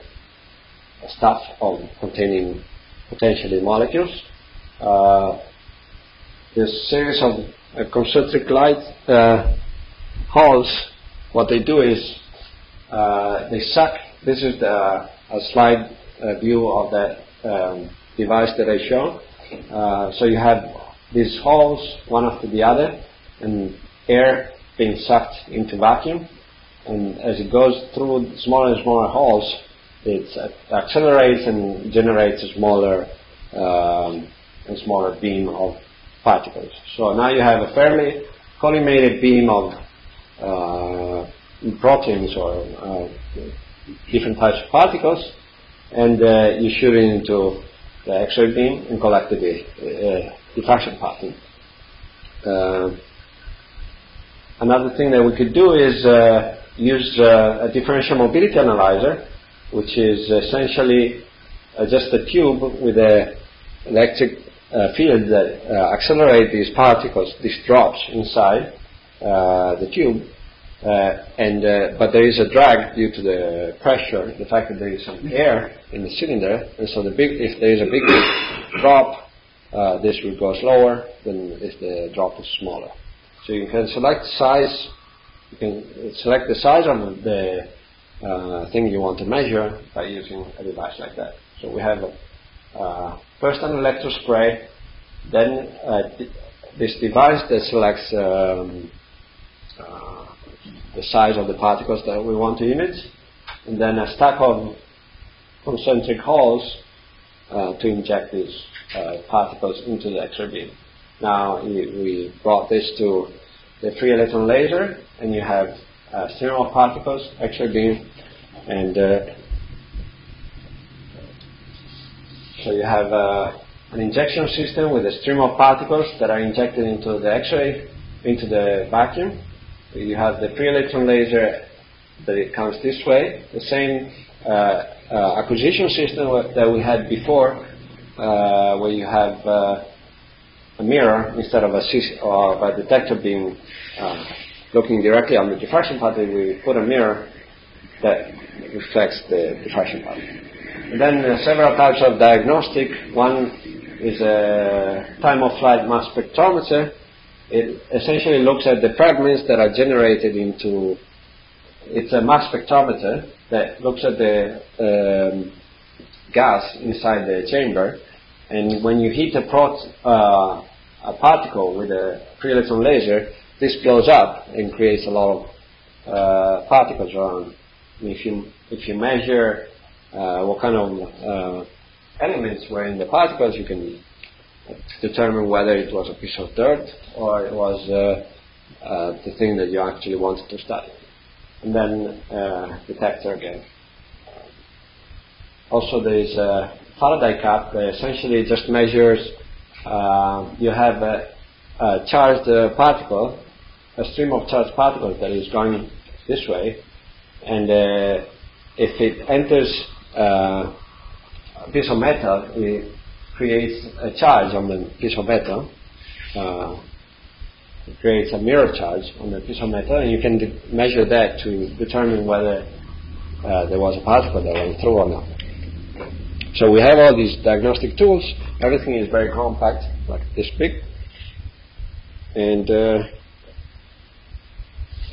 Speaker 2: stuff of containing potentially molecules this series of concentric light holes, what they do is they suck. This is the, a slide view of that um, device that I showed. Uh, so you have these holes one after the other, and air being sucked into vacuum. And as it goes through smaller and smaller holes, it accelerates and generates a smaller um, and smaller beam of particles. So now you have a fairly collimated beam of uh, proteins or uh, different types of particles, and uh, you shoot it into the X-ray beam and collect the uh, diffraction pattern. Uh, another thing that we could do is uh, use a differential mobility analyzer, which is essentially just a tube with a electric uh, fields that uh, accelerate these particles, these drops inside uh, the tube. And but there is a drag due to the pressure, the fact that there is some air in the cylinder, and so the big, if there is a big drop, this will go slower than if the drop is smaller. So you can select size, you can select the size of the uh, thing you want to measure by using a device like that. So we have a, uh, first an electrospray, then uh, this device that selects um, uh, the size of the particles that we want to image, and then a stack of concentric holes uh, to inject these uh, particles into the X-ray beam. Now we brought this to the free electron laser, and you have a stream of particles, X-ray beam, and uh, so you have uh, an injection system with a stream of particles that are injected into the X-ray, into the vacuum. You have the free electron laser that it comes this way. The same uh, uh, acquisition system that we had before, uh, where you have uh, a mirror instead of a, or a detector being uh, looking directly on the diffraction pattern. We put a mirror that reflects the diffraction pattern. And then several types of diagnostic. One is a time of flight mass spectrometer. It essentially looks at the fragments that are generated into. It's a mass spectrometer that looks at the um, gas inside the chamber, and when you hit a, prot- uh, a particle with a free electron laser, this blows up and creates a lot of uh, particles around. If you if you measure uh, what kind of uh, elements were in the particles, you can determine whether it was a piece of dirt or it was uh, uh, the thing that you actually wanted to study. And then uh, detector again. Also, there is a Faraday cup that essentially just measures. Uh, you have a, a charged uh, particle, a stream of charged particles that is going this way, and uh, if it enters a piece of metal, it creates a charge on the piece of metal. Uh, creates a mirror charge on the piece of metal, and you can de- measure that to determine whether uh, there was a particle that went through or not. So we have all these diagnostic tools. Everything is very compact, like this big, and uh,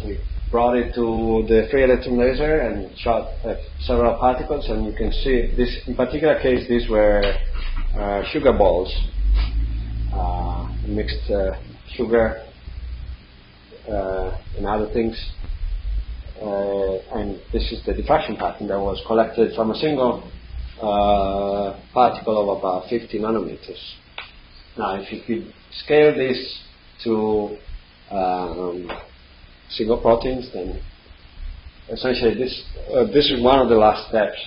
Speaker 2: we brought it to the free electron laser and shot uh, several particles, and you can see this. In particular case, these were sugar balls, uh, mixed uh, sugar uh, and other things. Uh, and this is the diffraction pattern that was collected from a single particle of about 50 nanometers. Now, if you could scale this to um, single proteins, then essentially this uh, this is one of the last steps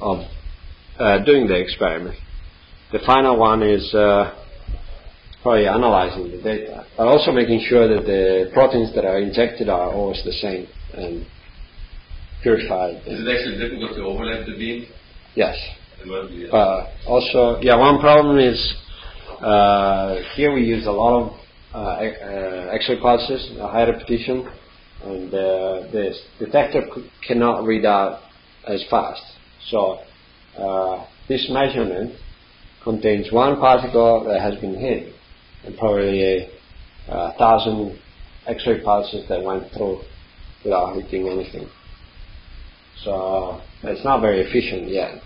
Speaker 2: of uh, doing the experiment. The final one is uh, probably analyzing the data, but also making sure that the proteins that are injected are always the same and purified.
Speaker 3: Is it actually difficult to overlap the beam?
Speaker 2: Yes. Uh, also, yeah, one problem is uh, here we use a lot of uh, uh, X-ray pulses, a high repetition, and uh, the detector cannot read out as fast. So this measurement contains one particle that has been hit, and probably a, a thousand X-ray pulses that went through without hitting anything. So it's not very efficient yet.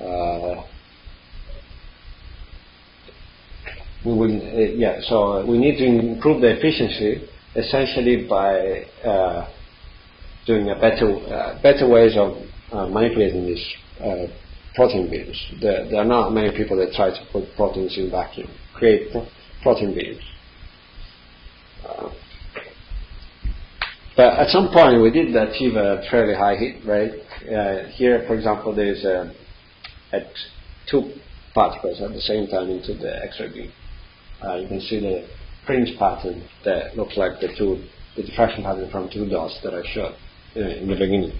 Speaker 2: Uh, we would, uh, yeah, so we need to improve the efficiency essentially by uh, doing a better, uh, better ways of uh, manipulating this uh, protein beams. There, there, are not many people that try to put proteins in vacuum, create pro- protein beams. Uh, but at some point we did achieve a fairly high hit rate. here, for example, there's a, at two particles at the same time into the X-ray beam uh, you can see the fringe pattern that looks like the two, the diffraction pattern from two dots that I showed uh, in the beginning.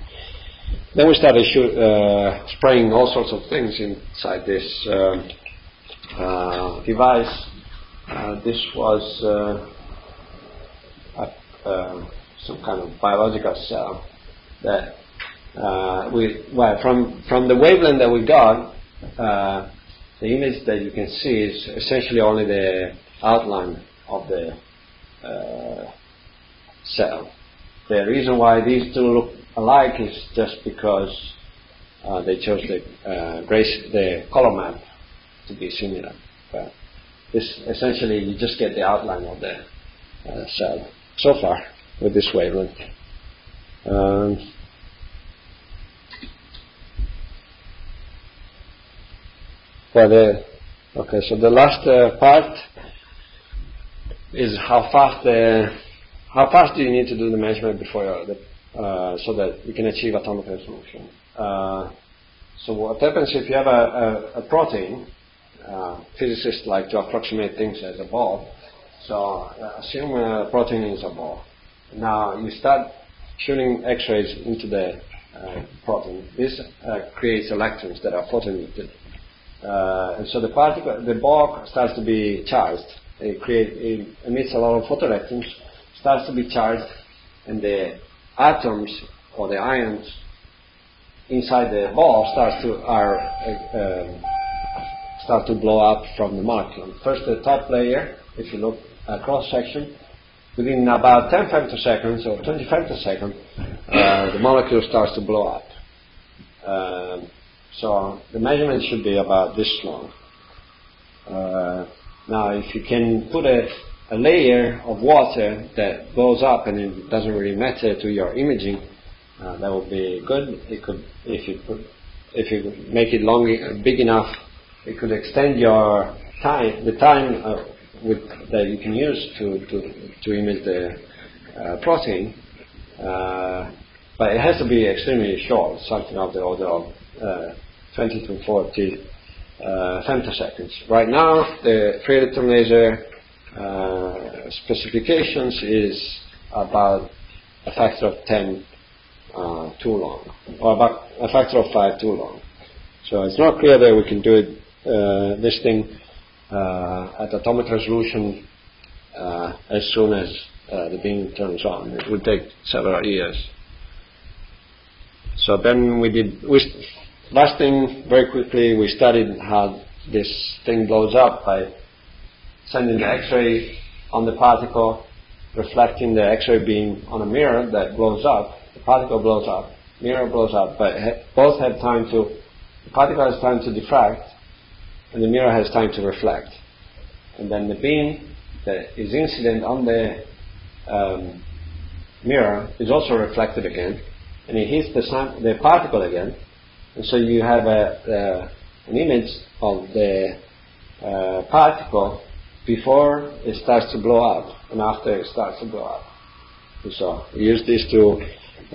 Speaker 2: Then we started uh, spraying all sorts of things inside this um, uh, device. Uh, this was uh, a, some kind of biological cell that we well from from the wavelength that we got the image that you can see is essentially only the outline of the uh, cell. The reason why these two look alike is just because uh, they chose the uh, the color map to be similar. But this essentially you just get the outline of the uh, cell so far with this wavelength. Um, for the okay. So the last uh, part is how fast the how fast do you need to do the measurement before the, uh, so that we can achieve atomic resolution? Uh, so what happens if you have a, a, a protein? Uh, physicists like to approximate things as a ball. So uh, assume a protein is a ball. Now you start shooting X-rays into the uh, protein. This uh, creates electrons that are photoemitted. Uh, and so the particle, the ball starts to be charged. It, create, it emits a lot of photoelectrons, starts to be charged, and the atoms or the ions inside the ball starts to are uh, start to blow up from the molecule. First, the top layer, if you look at cross section, within about 10 femtoseconds or 20 femtoseconds, uh, the molecule starts to blow up. Um, so the measurement should be about this long. Uh, now, if you can put a, a, layer of water that blows up and it doesn't really matter to your imaging, uh, that would be good. It could, if you put, if you make it long, big enough, it could extend your time, the time uh, with, that you can use to to, to image the uh, protein. Uh, but it has to be extremely short, something of the order of uh, 20 to 40 uh, femtoseconds. Right now, the free electron laser uh, specifications is about a factor of 10 uh, too long, or about a factor of 5 too long. So it's not clear that we can do it, uh, this thing uh, at atomic resolution as soon as the beam turns on. It would take several years. So then we did, we, last thing, very quickly, we studied how this thing blows up by sending the X-ray on the particle, reflecting the X-ray beam on a mirror that blows up. The particle blows up, mirror blows up, but both have time to, the particle has time to diffract, and the mirror has time to reflect. And then the beam that is incident on the um, mirror is also reflected again, and it hits the, sun, the particle again, and so you have a, an image of the uh, particle before it starts to blow up and after it starts to blow up. So we use this to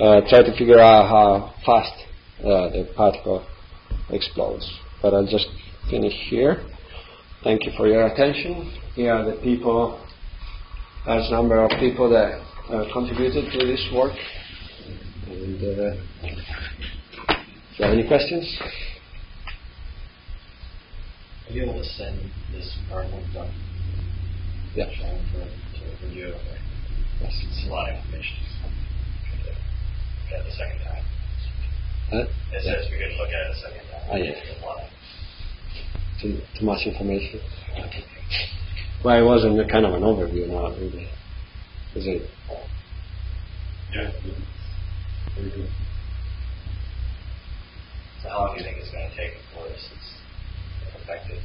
Speaker 2: uh, try to figure out how fast uh, the particle explodes. But I'll just finish here. Thank you for your attention. Here are the people, large number of people that uh, contributed to this work. And uh, do you have any questions?
Speaker 4: Are you able to send this?
Speaker 2: Yeah.
Speaker 4: Showing for to review? Okay.
Speaker 2: Yes.
Speaker 4: It's a lot of information. At the second time.
Speaker 2: Huh?
Speaker 4: It says we could look at it a second time.
Speaker 2: Oh, yeah. Too, too much information. Well, it wasn't a kind of an overview, not really. Is it?
Speaker 1: Yeah.
Speaker 4: So how long do you think it's going to take before this is effective?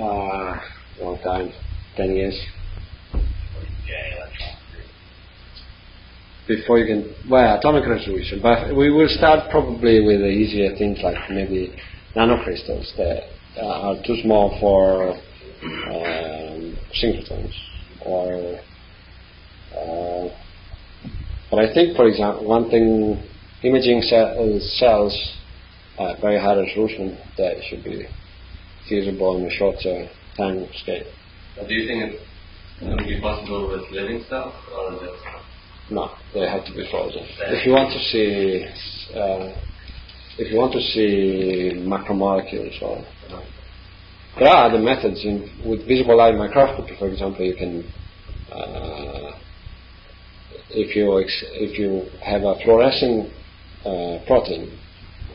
Speaker 2: Uh, long time, 10 years.
Speaker 4: Before you can
Speaker 2: well, atomic resolution, but we will start probably with the easier things like maybe nanocrystals that are too small for um, or uh, but I think, for example, one thing, imaging ce- cells at very high resolution that should be feasible in the short shorter time scale.
Speaker 3: Do you think it's going to be possible with living stuff, or?
Speaker 2: No, they have to be frozen. If you want to see, uh, if you want to see macromolecules or there are other methods in, with visible light microscopy, for example, you can, uh, if you ex- if you have a fluorescent uh, protein,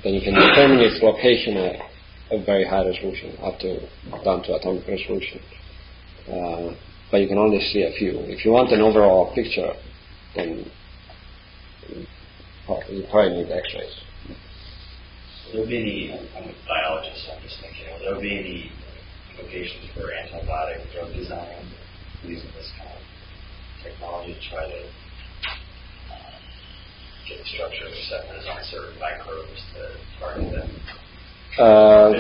Speaker 2: then you can determine its location at a very high resolution, up to down to atomic resolution. Uh, but you can only see a few. If you want an overall picture, then you probably need X-rays.
Speaker 4: Will there be any, I'm a biologist, so I'm just thinking, will there be any implications for antibiotic drug design using this kind of technology to try to uh, get the structure of receptors on certain microbes to target them
Speaker 2: Uh,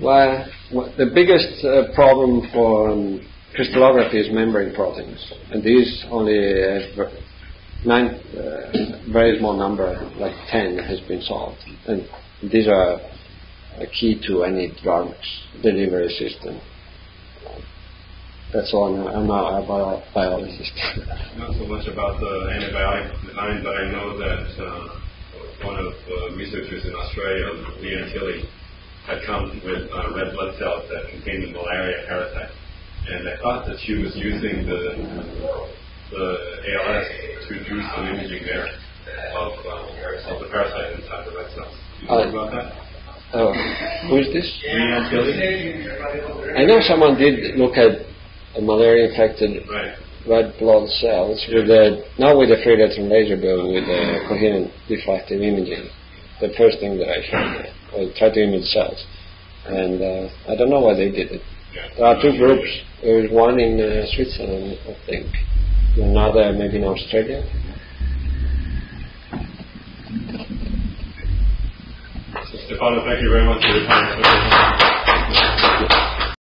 Speaker 2: well, well, the biggest uh, problem for um, crystallography is membrane proteins, and these only uh, nine, uh, very small number, like 10, has been solved. And these are a key to any drug delivery system. That's all. I'm not a bio- biologist.
Speaker 1: Not so much about the antibiotic design, but I know that uh, one of the researchers in Australia, Leanne Tilley, had come with uh, red blood cells that contained the malaria parasite. And I thought that she was using the, the ALS to do some imaging there of, uh, of the parasite inside the red cells. Do you know
Speaker 2: Uh,
Speaker 1: about that?
Speaker 2: Oh, who is this?
Speaker 1: Leanne Tilley?
Speaker 2: I know someone did look at a malaria-infected
Speaker 1: Right.
Speaker 2: Red blood cells with the not with the free electron laser, but with the coherent diffractive imaging. The first thing that I showed, I tried to image cells, and uh, I don't know why they did it.
Speaker 1: Yeah.
Speaker 2: There are two groups. There is one in uh, Switzerland, I think, another maybe in Australia.
Speaker 1: So, Stefano, thank you very much for your time.